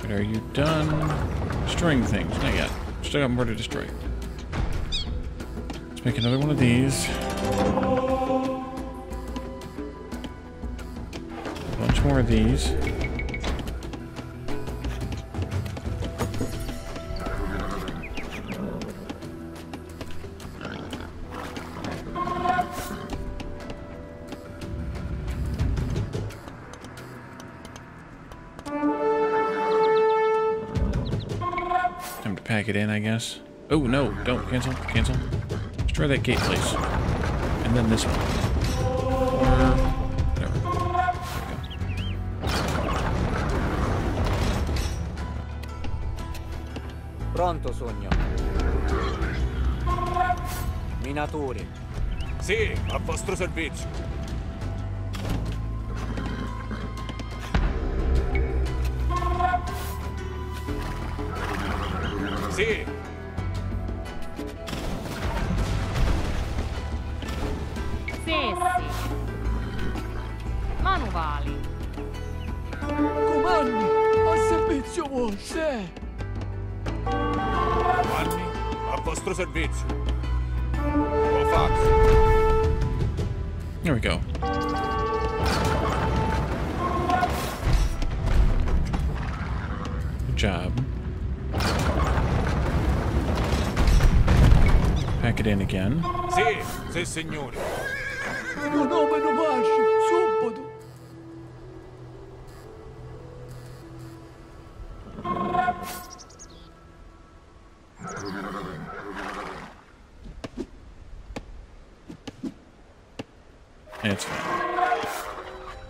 But are you done destroying things? Not yet. Still got more to destroy. Let's make another one of these. A bunch more of these. Time it in, I guess. Oh, no, don't. Cancel, cancel. Destroy that gate, please. And then this one. Pronto, sogno. Minatori. Sì, a vostro servizio.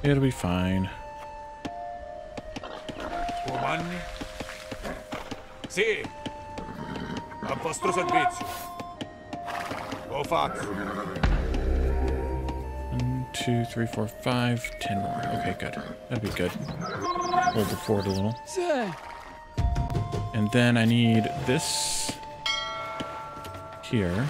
It'll be fine. Giovanni. Sì. A vostro servizio. Ho fatto. One, two, three, four, five, ten more. Okay, good. That'd be good. Hold the fort a little. Sì. And then I need this here.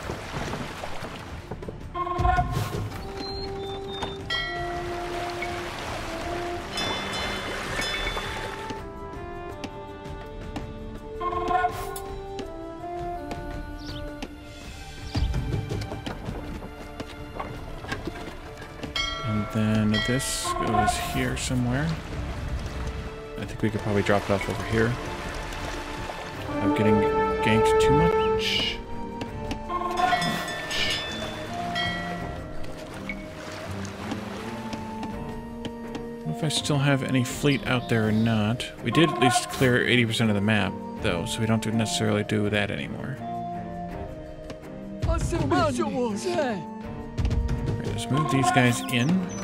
somewhere. I think we could probably drop it off over here. I'm getting ganked too much. if I still have any fleet out there or not. We did at least clear 80% of the map, though, so we don't necessarily do that anymore. Right, let's move these guys in.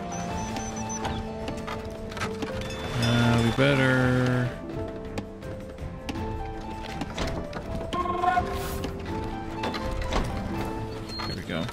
better. Here we go.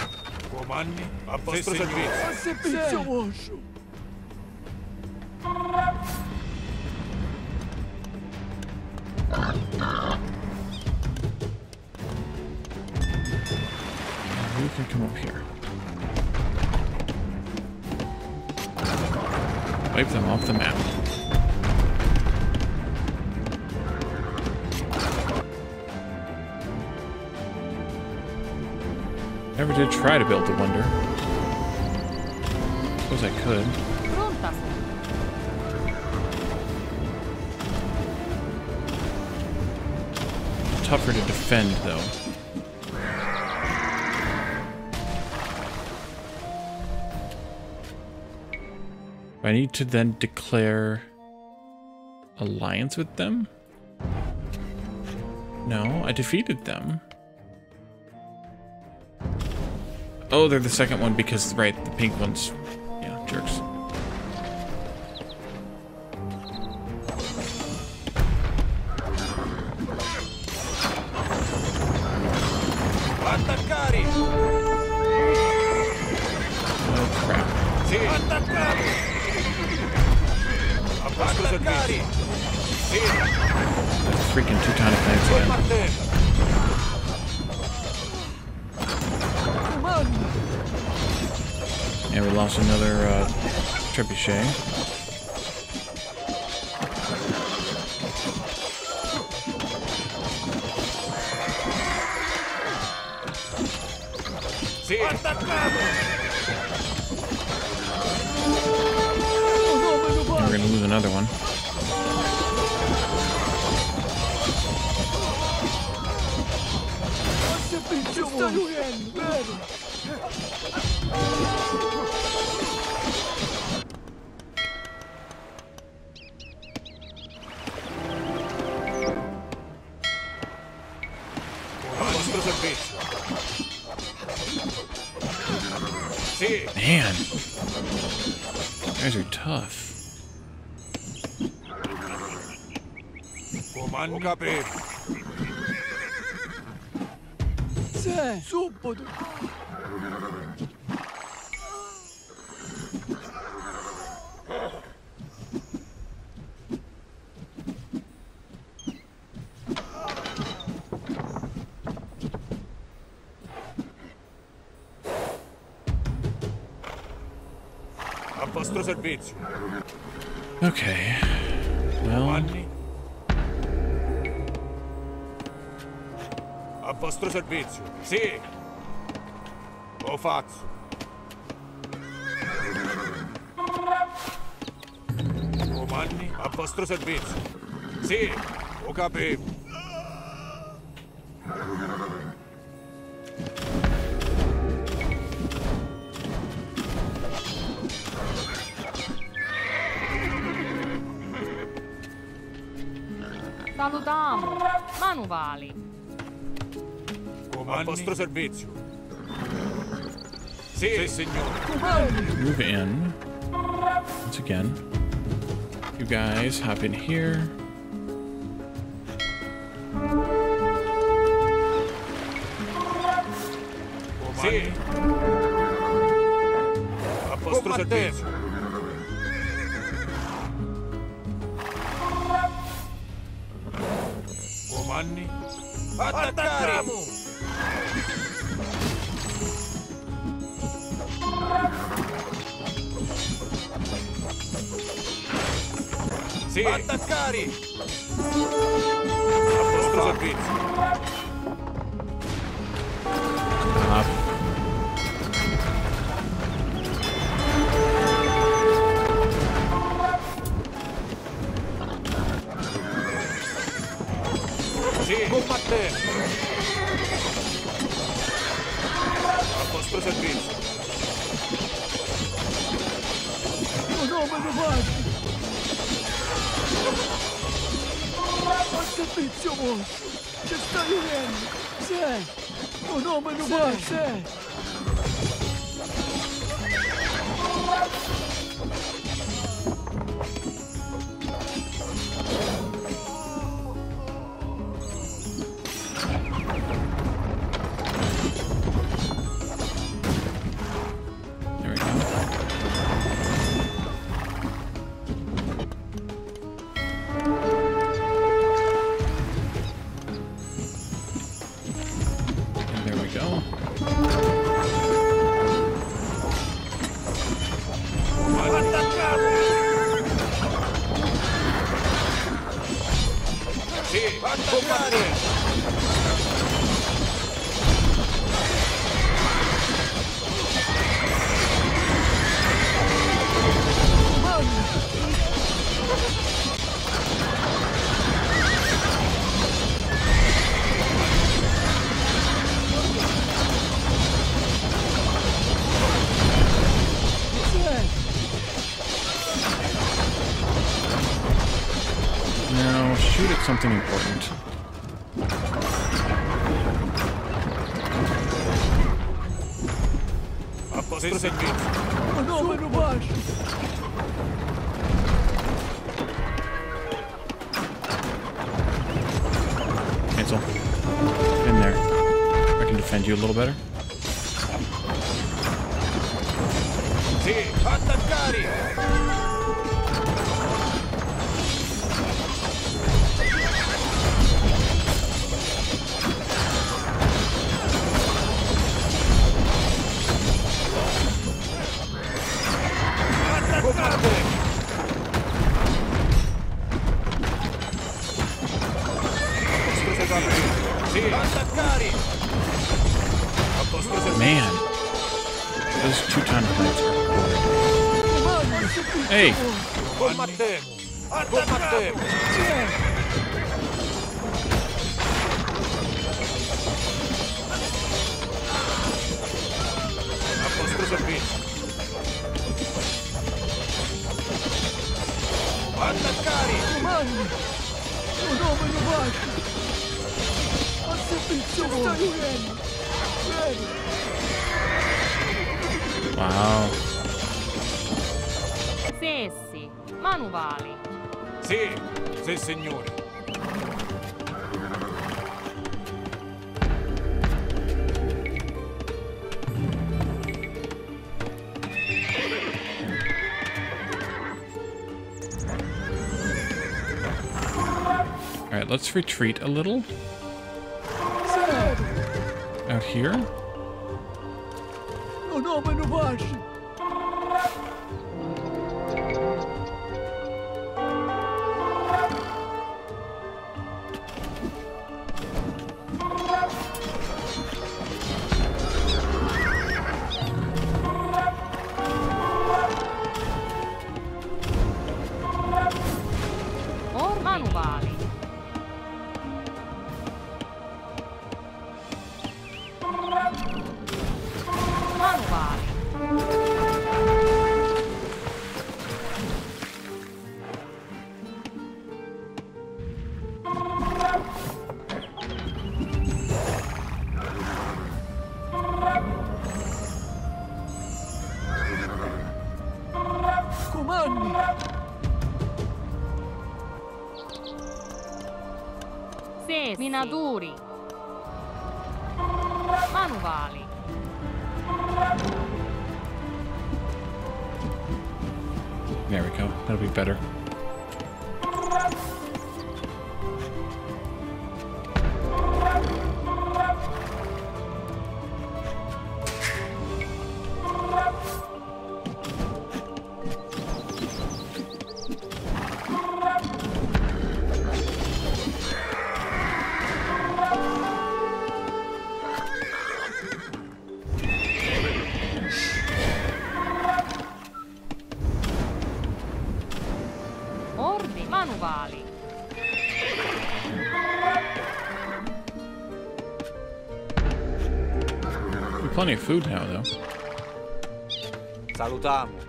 try to build the wonder. I suppose I could. Tougher to defend, though. I need to then declare alliance with them? No, I defeated them. Oh, they're the second one because, right, the pink ones. Yeah, jerks. him. Salutiamo. Manuvali. Comandi. Al vostro servizio. Sì, sì signore. Move in. Once again. You guys hop in here. mas eu gosto. É. Pode ser feito, seu moço. Você está irene. Sé. Oh, não, mas eu gosto, Sé. Let's retreat a little. Out here. Sessi. Minatori. Manuvali. There we go. That'll be better. Food now, though. Salutamo.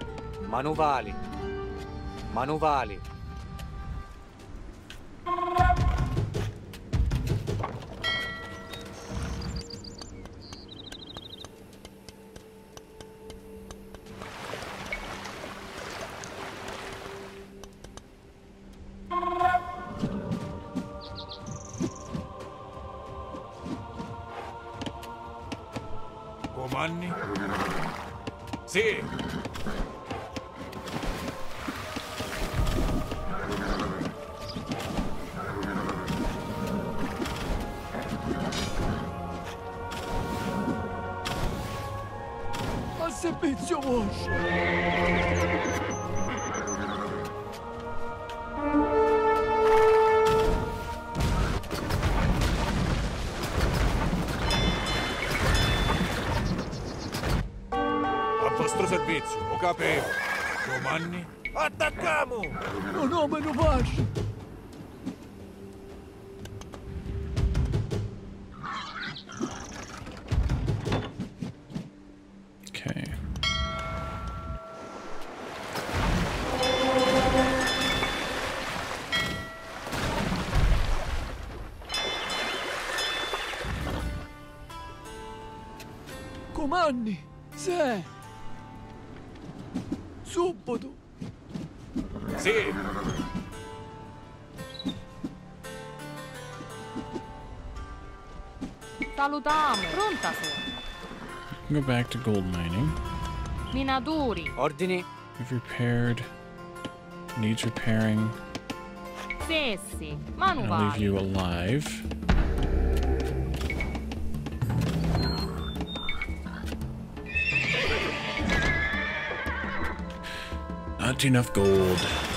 Manuvali. Manuvali. Pronta sono. Go back to gold mining. Minatori. Ordini. We've repaired. Needs repairing. Sessi. I'll leave you alive. Not enough gold.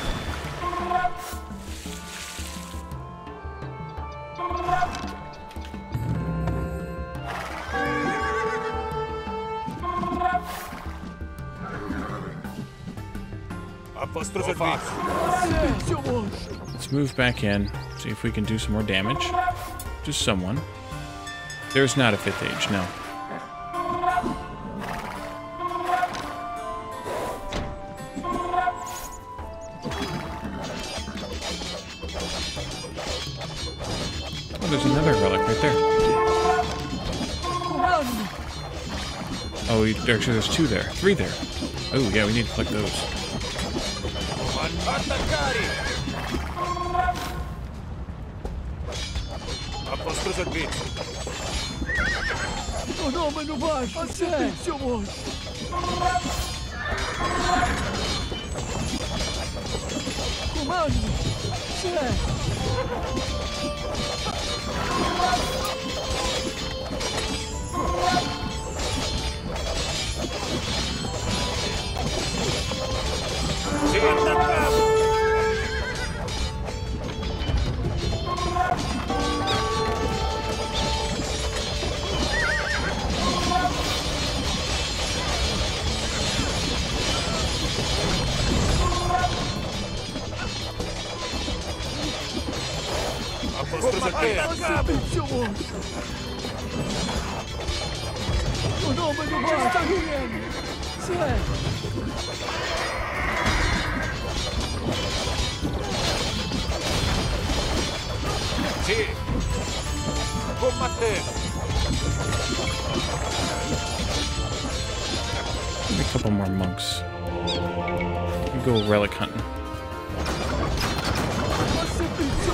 Move back in, see if we can do some more damage. Just someone. There's not a fifth age, no. Oh, there's another relic right there. Oh, actually, there's two there. Three there. Oh, yeah, we need to collect those. Uomani? Attaccare! A vostro servizio. O nome non vostro! A servizio vostro! Comandi! Se! Sì, attacchiamo! A vostro servizio. A servizio vostro! O nome non vostro! Se! Sì. Combattete. A couple more monks. Go relic hunting.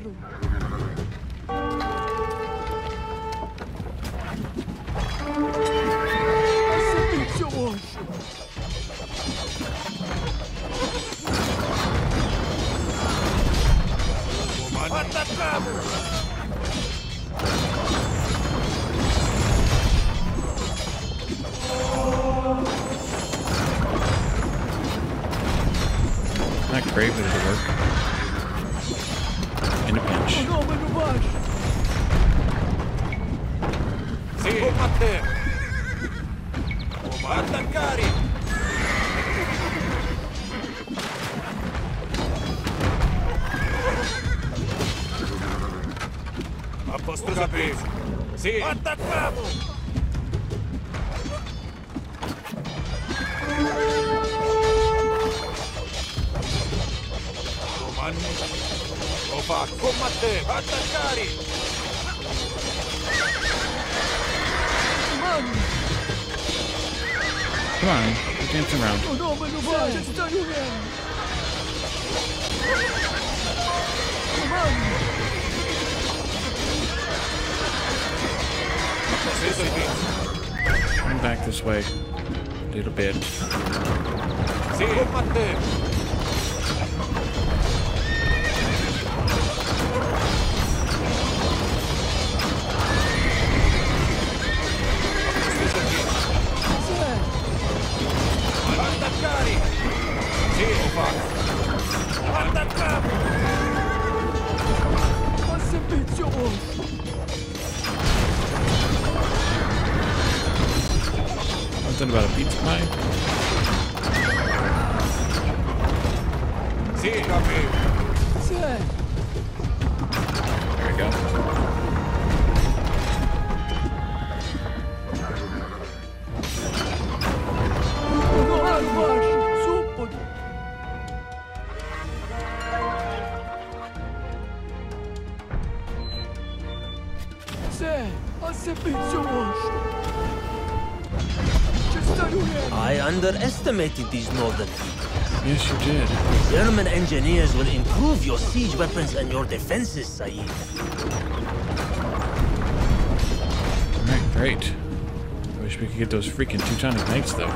Se! Way Something about a pizza pie? Capivo. There we go. Underestimated these northern people. Yes, you did. German engineers will improve your siege weapons and your defenses, Saeed. Alright, great. I wish we could get those freaking Teutonic Knights, though.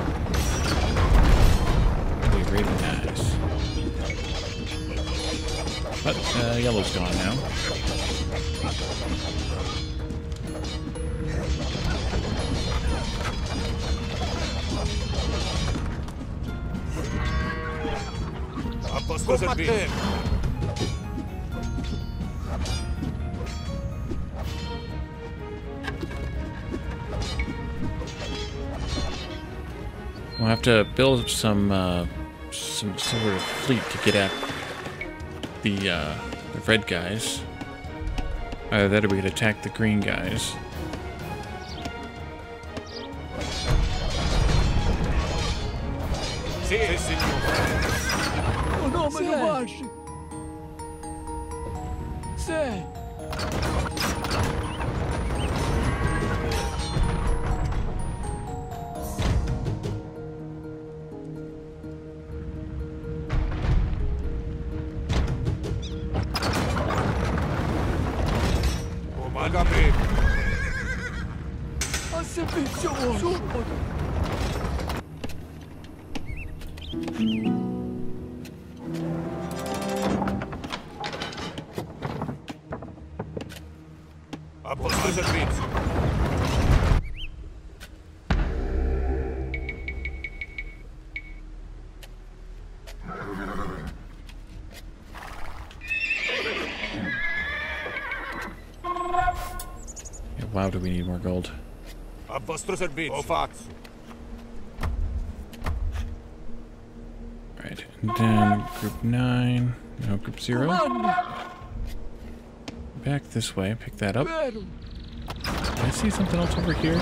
That'd be really nice. But, uh, yellow's gone now. A. We'll have to build up some, uh, some sort of fleet to get at the, uh, the red guys. Either that or we could attack the green guys. A vostro servizio. Lo faccio. Right, and then group 9, no, group 0. Back this way, pick that up. Did I see something else over here?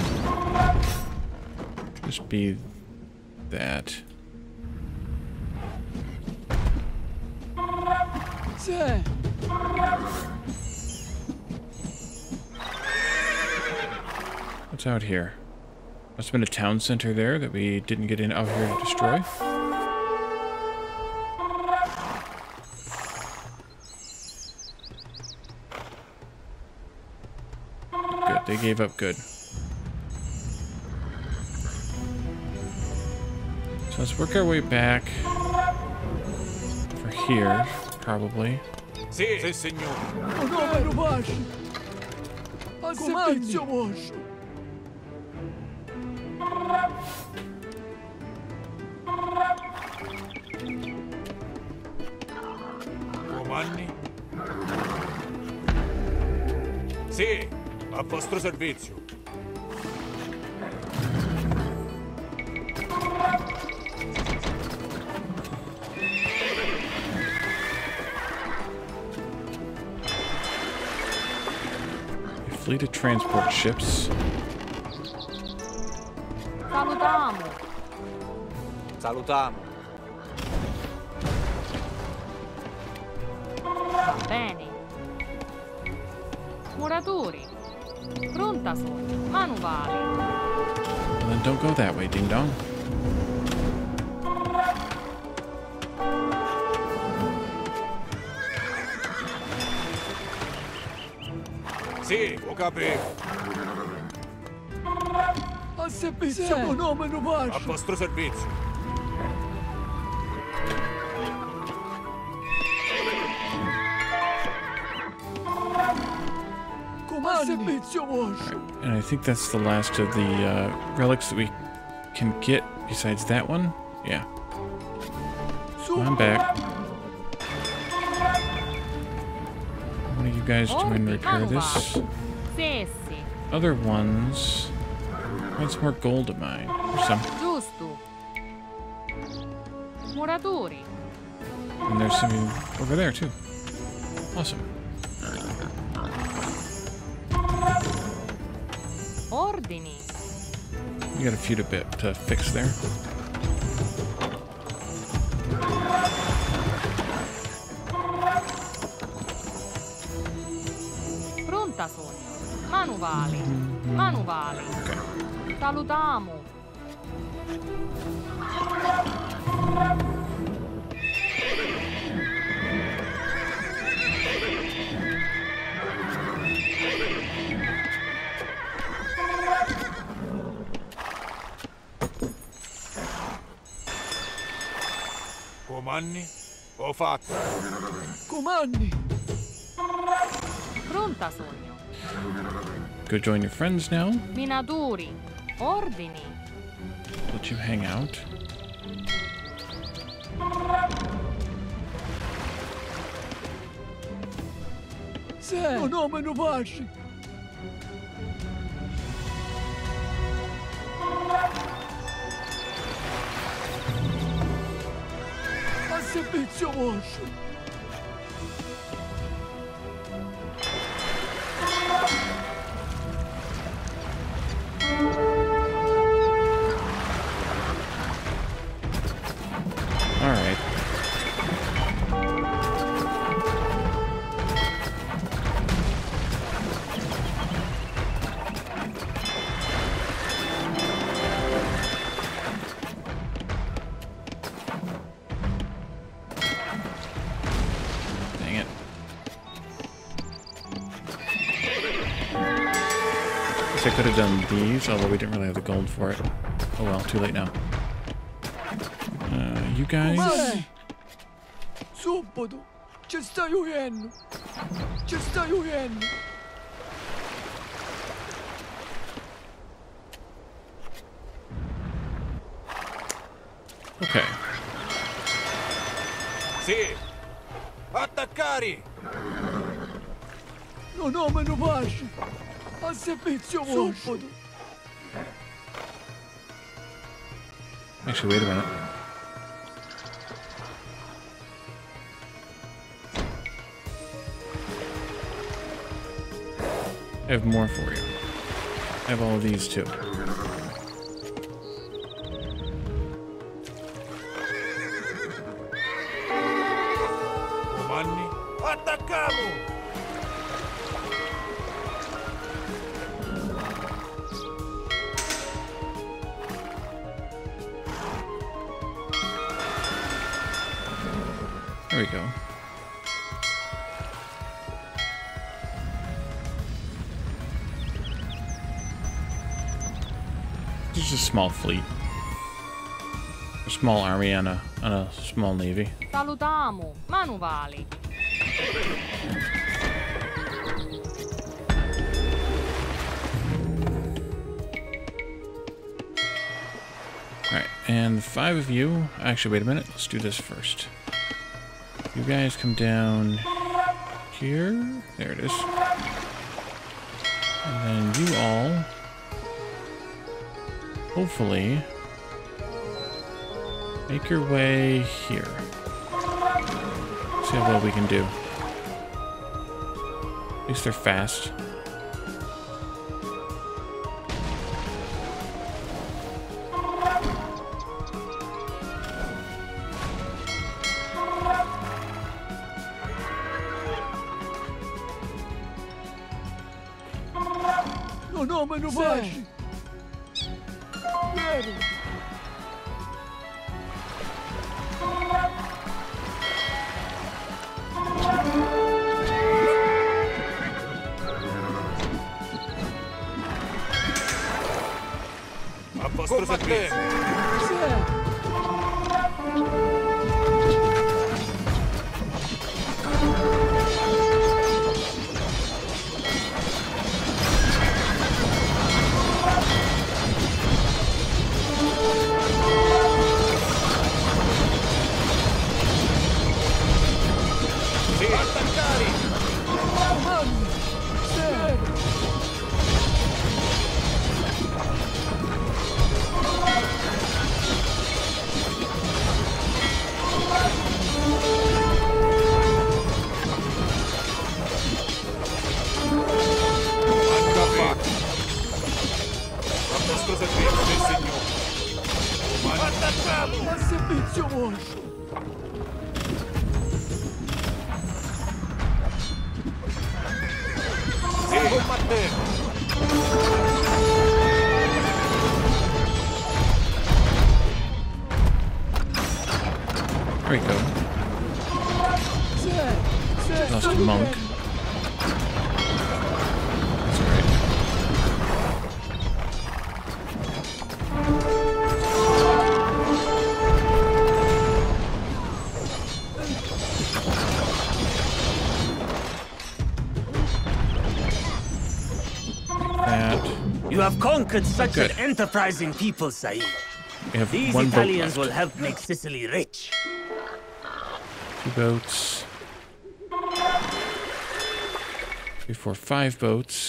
Just be that. What's out here? Must have been a town center there that we didn't get in out here to destroy. Good, they gave up good. So let's work our way back for here, probably. Sì, sì, signore. Comandi. Sì, a vostro servizio. fleet of transport ships. Salutamo. Salutamo. Va bene. Muratori. Pronta sono. Manovali. Well, then don't go that way, ding dong. Sì, ho capito. A servizio fenomeno A vascio. vostro servizio. A servizio. And I think that's the last of the uh, relics that we can get besides that one. Yeah. I'm back. One of you guys join and repair this. Other ones. Some more gold to mine. Or some. Giusto. Muratori. And there's some over there too. Awesome. Ordini. You got a few to bit to fix there. Salutamo. Comanni, ho fatto. Comandi. Pronta sono. Go join your friends now. Minatori. Ordini. Let you hang out. Fenomeno vascio. A servizio vostro. All these, although we didn't really have the gold for it. Oh well, too late now. Uh, you guys. Comandi. Subito. Ci stai uendo. Ci. Okay. Sì. Attaccare! Fenomeno vascio. A servizio vostro. Actually, wait a minute. I have more for you. I have all of these too. Small fleet. A small army and a on a small navy. Salutamo. Manovali. Alright, and the five of you actually wait a minute, let's do this first. You guys come down here. There it is. And then you all hopefully make your way here. See how well we can do. At least they're fast. Such Good. an enterprising people, Saeed. These Italians will help make Sicily rich. Two boats. Three, four, five boats.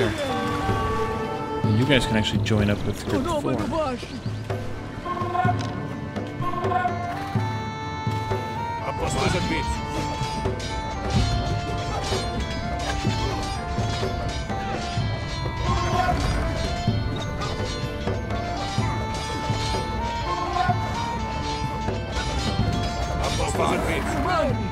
Ci There. And you guys can actually join up with group Fenomeno four. baixo!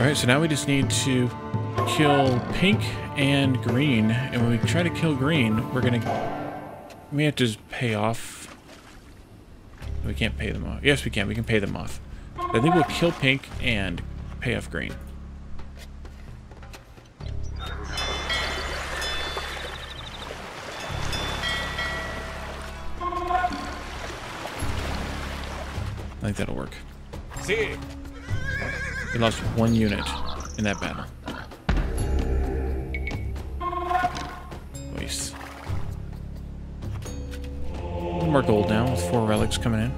Alright, so now we just need to kill pink and green. And when we try to kill green, we're gonna... We have to pay off... We can't pay them off. Yes, we can. We can pay them off. I think we'll kill pink and pay off green. Think that'll work. Sì. We lost one unit in that battle. Waste. More gold now with four relics coming in.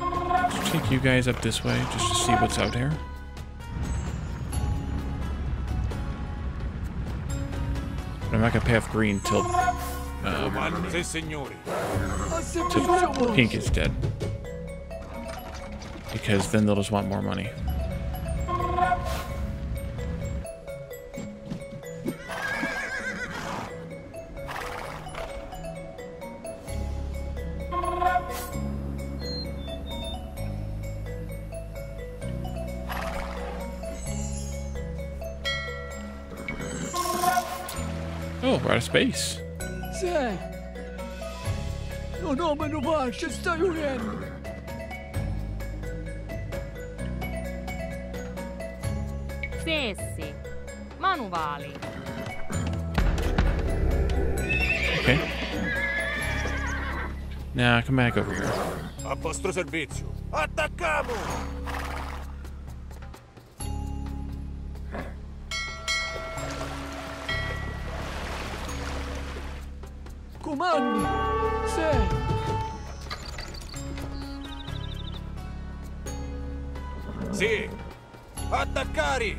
Let's take you guys up this way just to see what's out here. But I'm not gonna pay off green till um, Comandi. Sì, signori. A servizio till pink is dead. Because then they'll just want more money. Oh, we're out of space. Sei! Fenomeno baixo! Ci sta venendo! Sessi. Now come back over here. A vostro servizio. Attacchiamo! Comandi! Sei! Sì. Attaccare!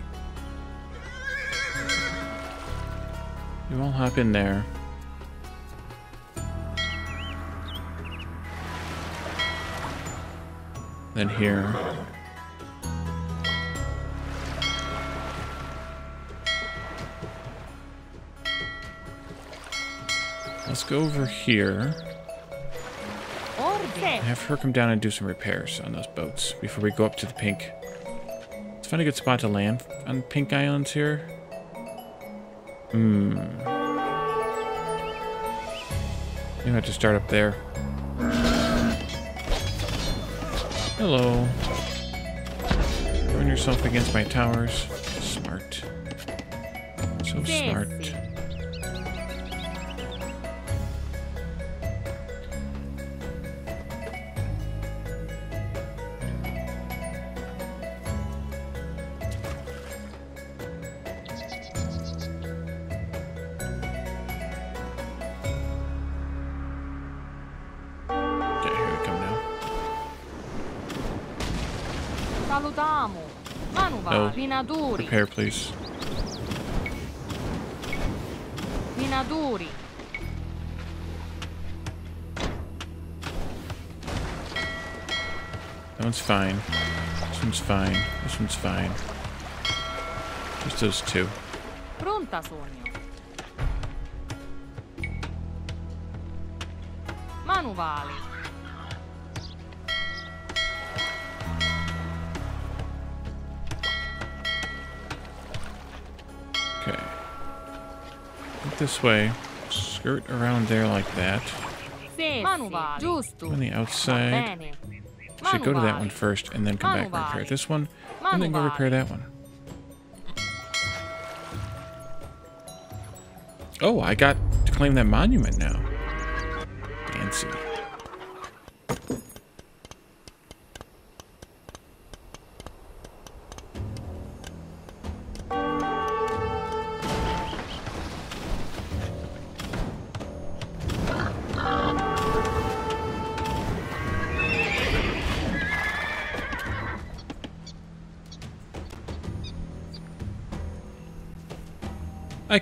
You all hop in there. Then here. Let's go over here. Have her come down and do some repairs on those boats before we go up to the pink. Let's find a good spot to land on Pink Islands here. Hmm. You have to start up there. Hello. Run yourself against my towers. Smart. So smart. No. Minaturi. Oh, Repair, please. Minaturi. That one's fine. This one's fine. This one's fine. Just those two. Pronta, sogno. Manuvali. This way. Skirt around there like that. Sì, Manuvali. Giusto. On the outside. Bene. Should go to that one first and then come back and repair this one. And then go repair that one. Oh, I got to claim that monument now.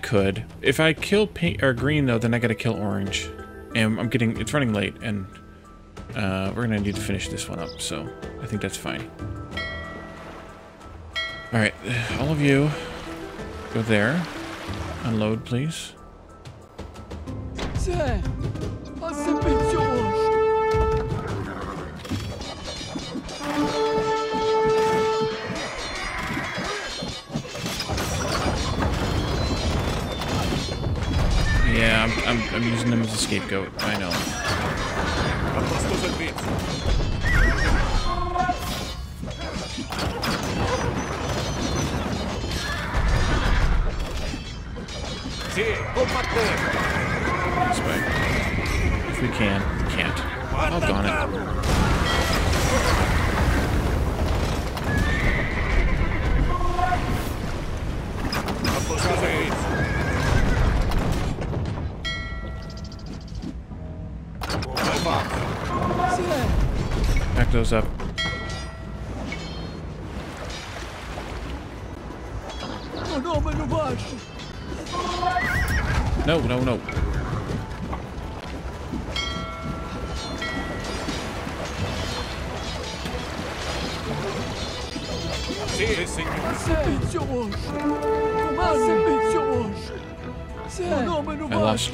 Could. If I kill pink or green though, then I gotta kill orange. And I'm getting it's running late and uh, we're gonna need to finish this one up, so I think that's fine. Alright, all of you go there. Unload please.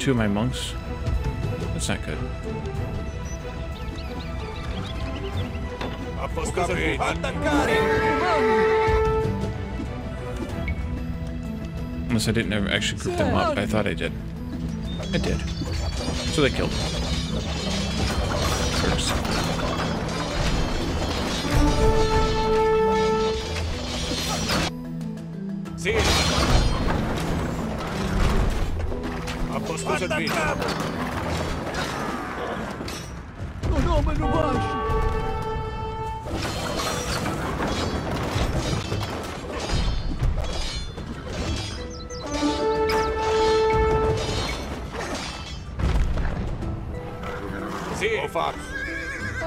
Two of my monks. That's not good. Unless I didn't ever actually group them up. I thought I did. I did. So they killed them.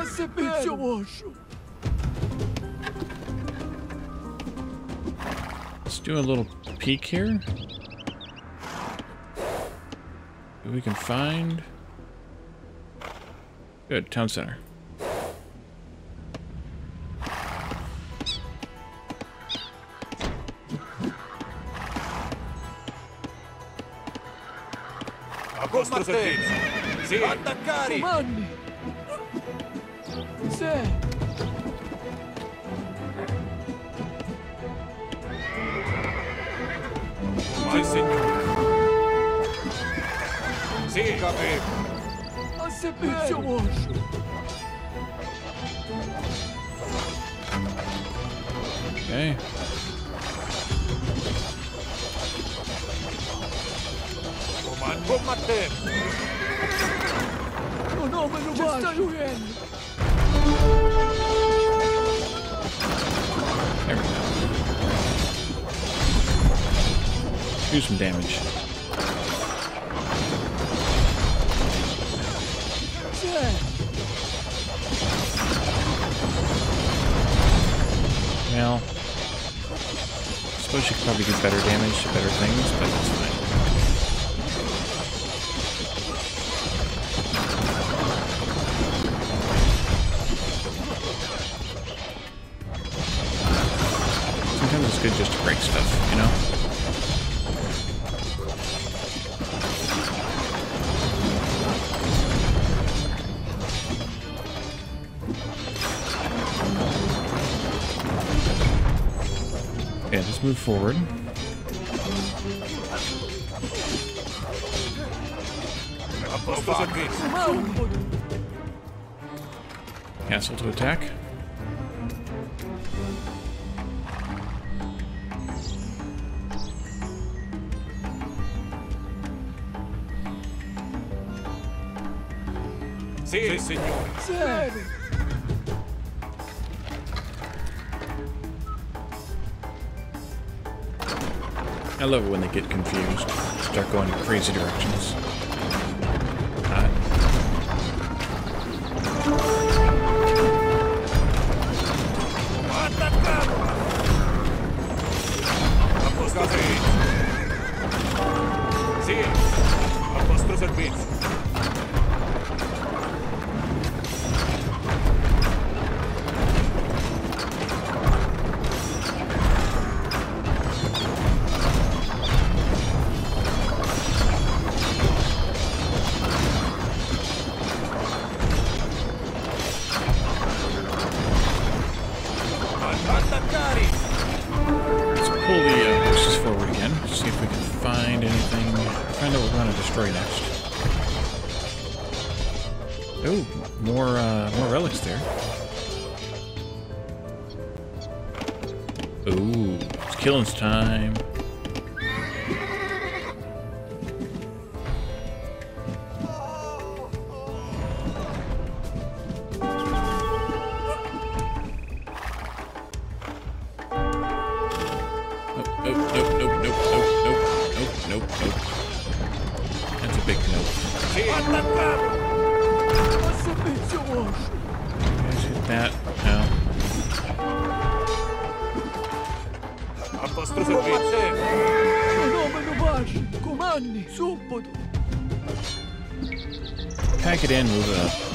Faccio. Let's do a little peek here. If we can find. Good, town center. A vostro Vai, senhor. Siga-me. Acepte, seu anjo. Bem. Comando. Combater. O nome do baixo. Destruir ele. There we go. Do some damage. Well, I suppose you could probably do better damage to better things, but that's fine. Move forward. Castle to attack. I love it when they get confused. Start going in crazy directions. lunchtime. A vostro servizio. No, no, me lo faccio! Comandi, subito! Pack it in, move it up.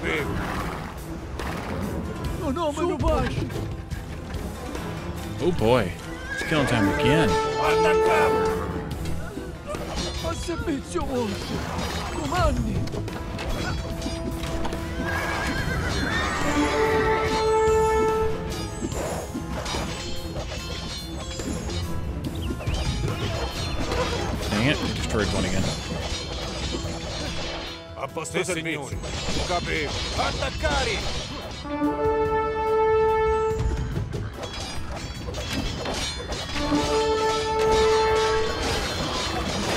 Sì, capivo! No, no, me! Oh boy. It's killing time again. Capivo! Attaccare!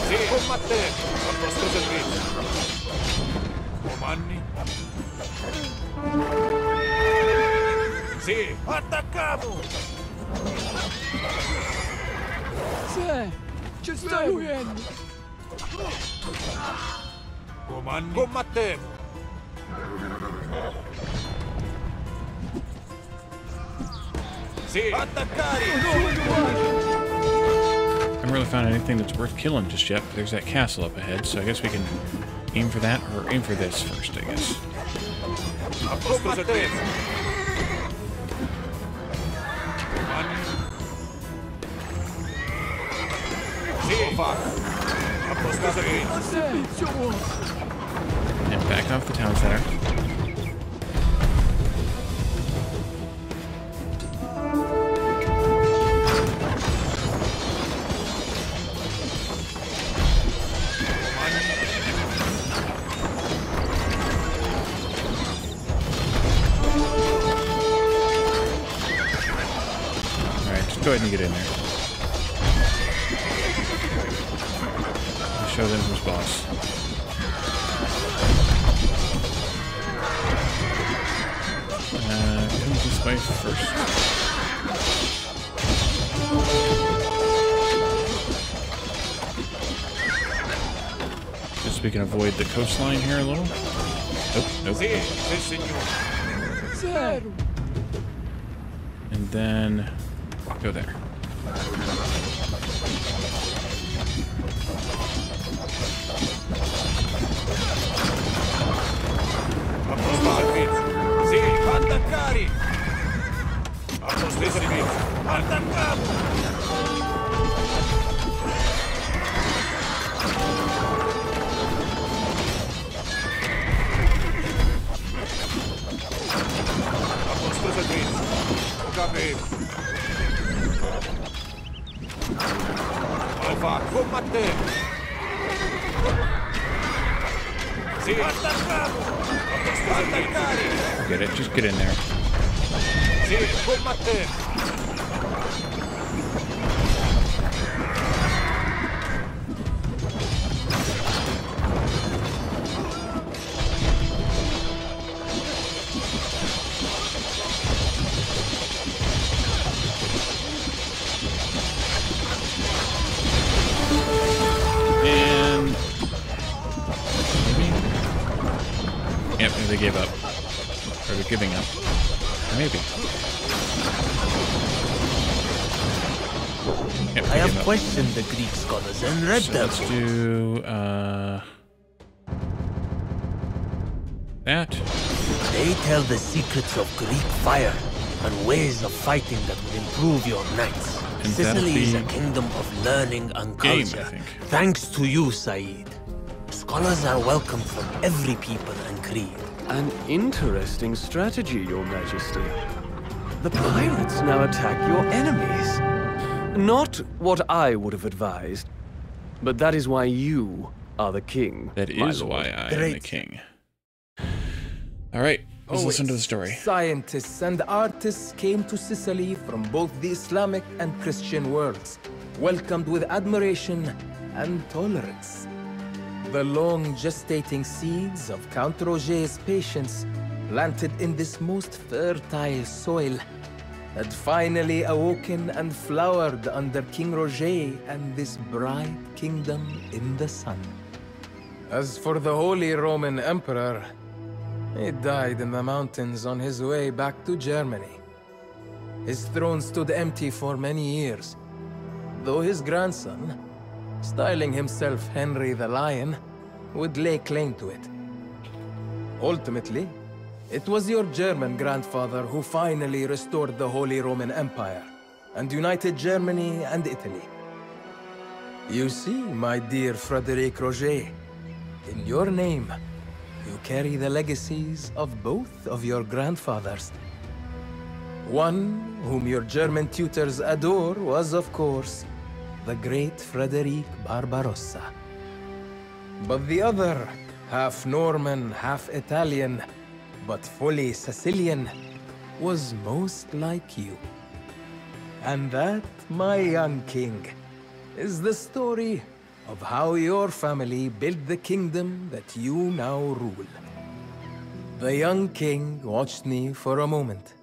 Sì, combattere! A vostro servizio! Comandi? Sì, attaccavo! Sì! Ci sta llovendo! Comandi? Combattevo! I haven't really found anything that's worth killing just yet, but there's that castle up ahead, so I guess we can aim for that or aim for this first, I guess. And back off the town center. Alright, just go ahead and get in there. Show them who's boss. Uh, comes this way first. Just so we can avoid the coastline here a little. Nope, nope. Sì, sì, signore! Zero! And then scholars and read So them. let's do uh that. They tell the secrets of Greek fire and ways of fighting that will improve your knights. And Sicily is a kingdom of learning and game, I culture. think. Thanks to you, Saeed. Scholars are welcome from every people and creed. An interesting strategy, Your Majesty. The pirates now attack your enemies. Not what I would have advised, but that is why you are the king. That is lord. why I am the king. All right, let's oh, listen to the story. Scientists and artists came to Sicily from both the Islamic and Christian worlds, welcomed with admiration and tolerance. The long gestating seeds of Count Roger's patience, planted in this most fertile soil, had finally awoken and flowered under King Roger and this bright kingdom in the sun. As for the Holy Roman Emperor, he died in the mountains on his way back to Germany. His throne stood empty for many years, though his grandson, styling himself Henry the Lion, would lay claim to it. Ultimately, it was your German grandfather who finally restored the Holy Roman Empire and united Germany and Italy. You see, my dear Frederic Roger, in your name, you carry the legacies of both of your grandfathers. One, whom your German tutors adore, was, of course, the great Frederic Barbarossa. But the other, half Norman, half Italian, but fully Sicilian, was most like you. And that, my young king, is the story of how your family built the kingdom that you now rule. The young king watched me for a moment.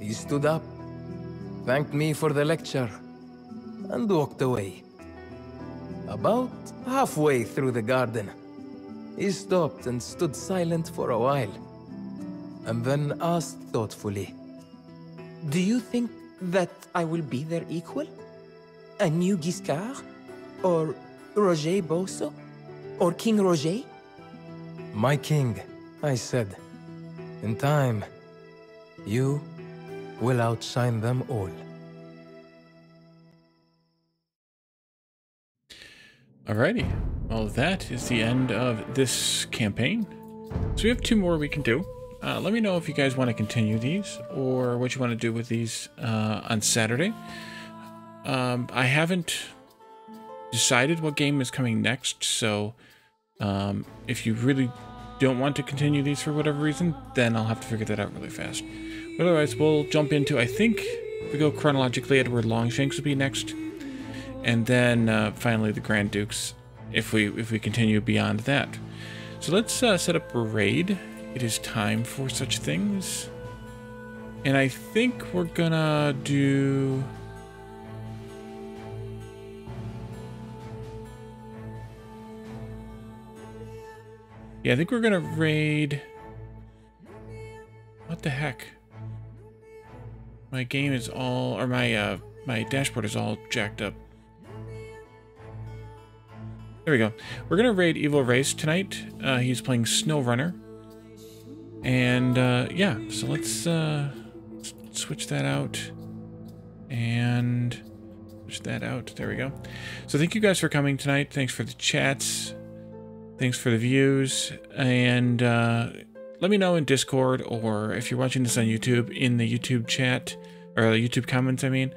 He stood up, thanked me for the lecture, and walked away. About halfway through the garden, he stopped and stood silent for a while, and then asked thoughtfully, Do you think that I will be their equal? A new Guiscard? Or Roger Bosso? Or King Roger? My king, I said. In time, you will outshine them all. Alrighty. Well, that is the end of this campaign. So we have two more we can do. Uh, let me know if you guys want to continue these or what you want to do with these uh, on Saturday. Um, I haven't decided what game is coming next, so um, if you really don't want to continue these for whatever reason, then I'll have to figure that out really fast. But otherwise, we'll jump into, I think, if we go chronologically, Edward Longshanks will be next and then uh, finally the Grand Dukes if we if we continue beyond that. So let's uh, set up a raid. It is time for such things. And I think we're gonna do... Yeah, I think we're gonna raid... What the heck? My game is all, or my, uh, my dashboard is all jacked up. There we go. We're gonna raid Evil Race tonight. Uh, he's playing Snow Runner. And uh, yeah, so let's uh, switch that out and switch that out. There we go. So thank you guys for coming tonight. Thanks for the chats. Thanks for the views. And uh, let me know in Discord or if you're watching this on YouTube in the YouTube chat or the YouTube comments, I mean.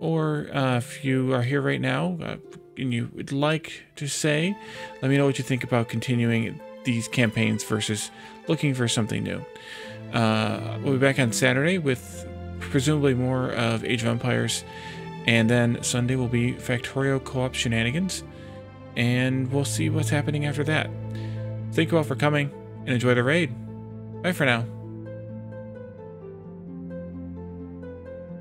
Or uh, if you are here right now uh, and you would like to say, let me know what you think about continuing these campaigns versus looking for something new. Uh, we'll be back on Saturday with presumably more of Age of Empires, and then Sunday will be Factorio co-op shenanigans, and we'll see what's happening after that. Thank you all for coming, and enjoy the raid. Bye for now.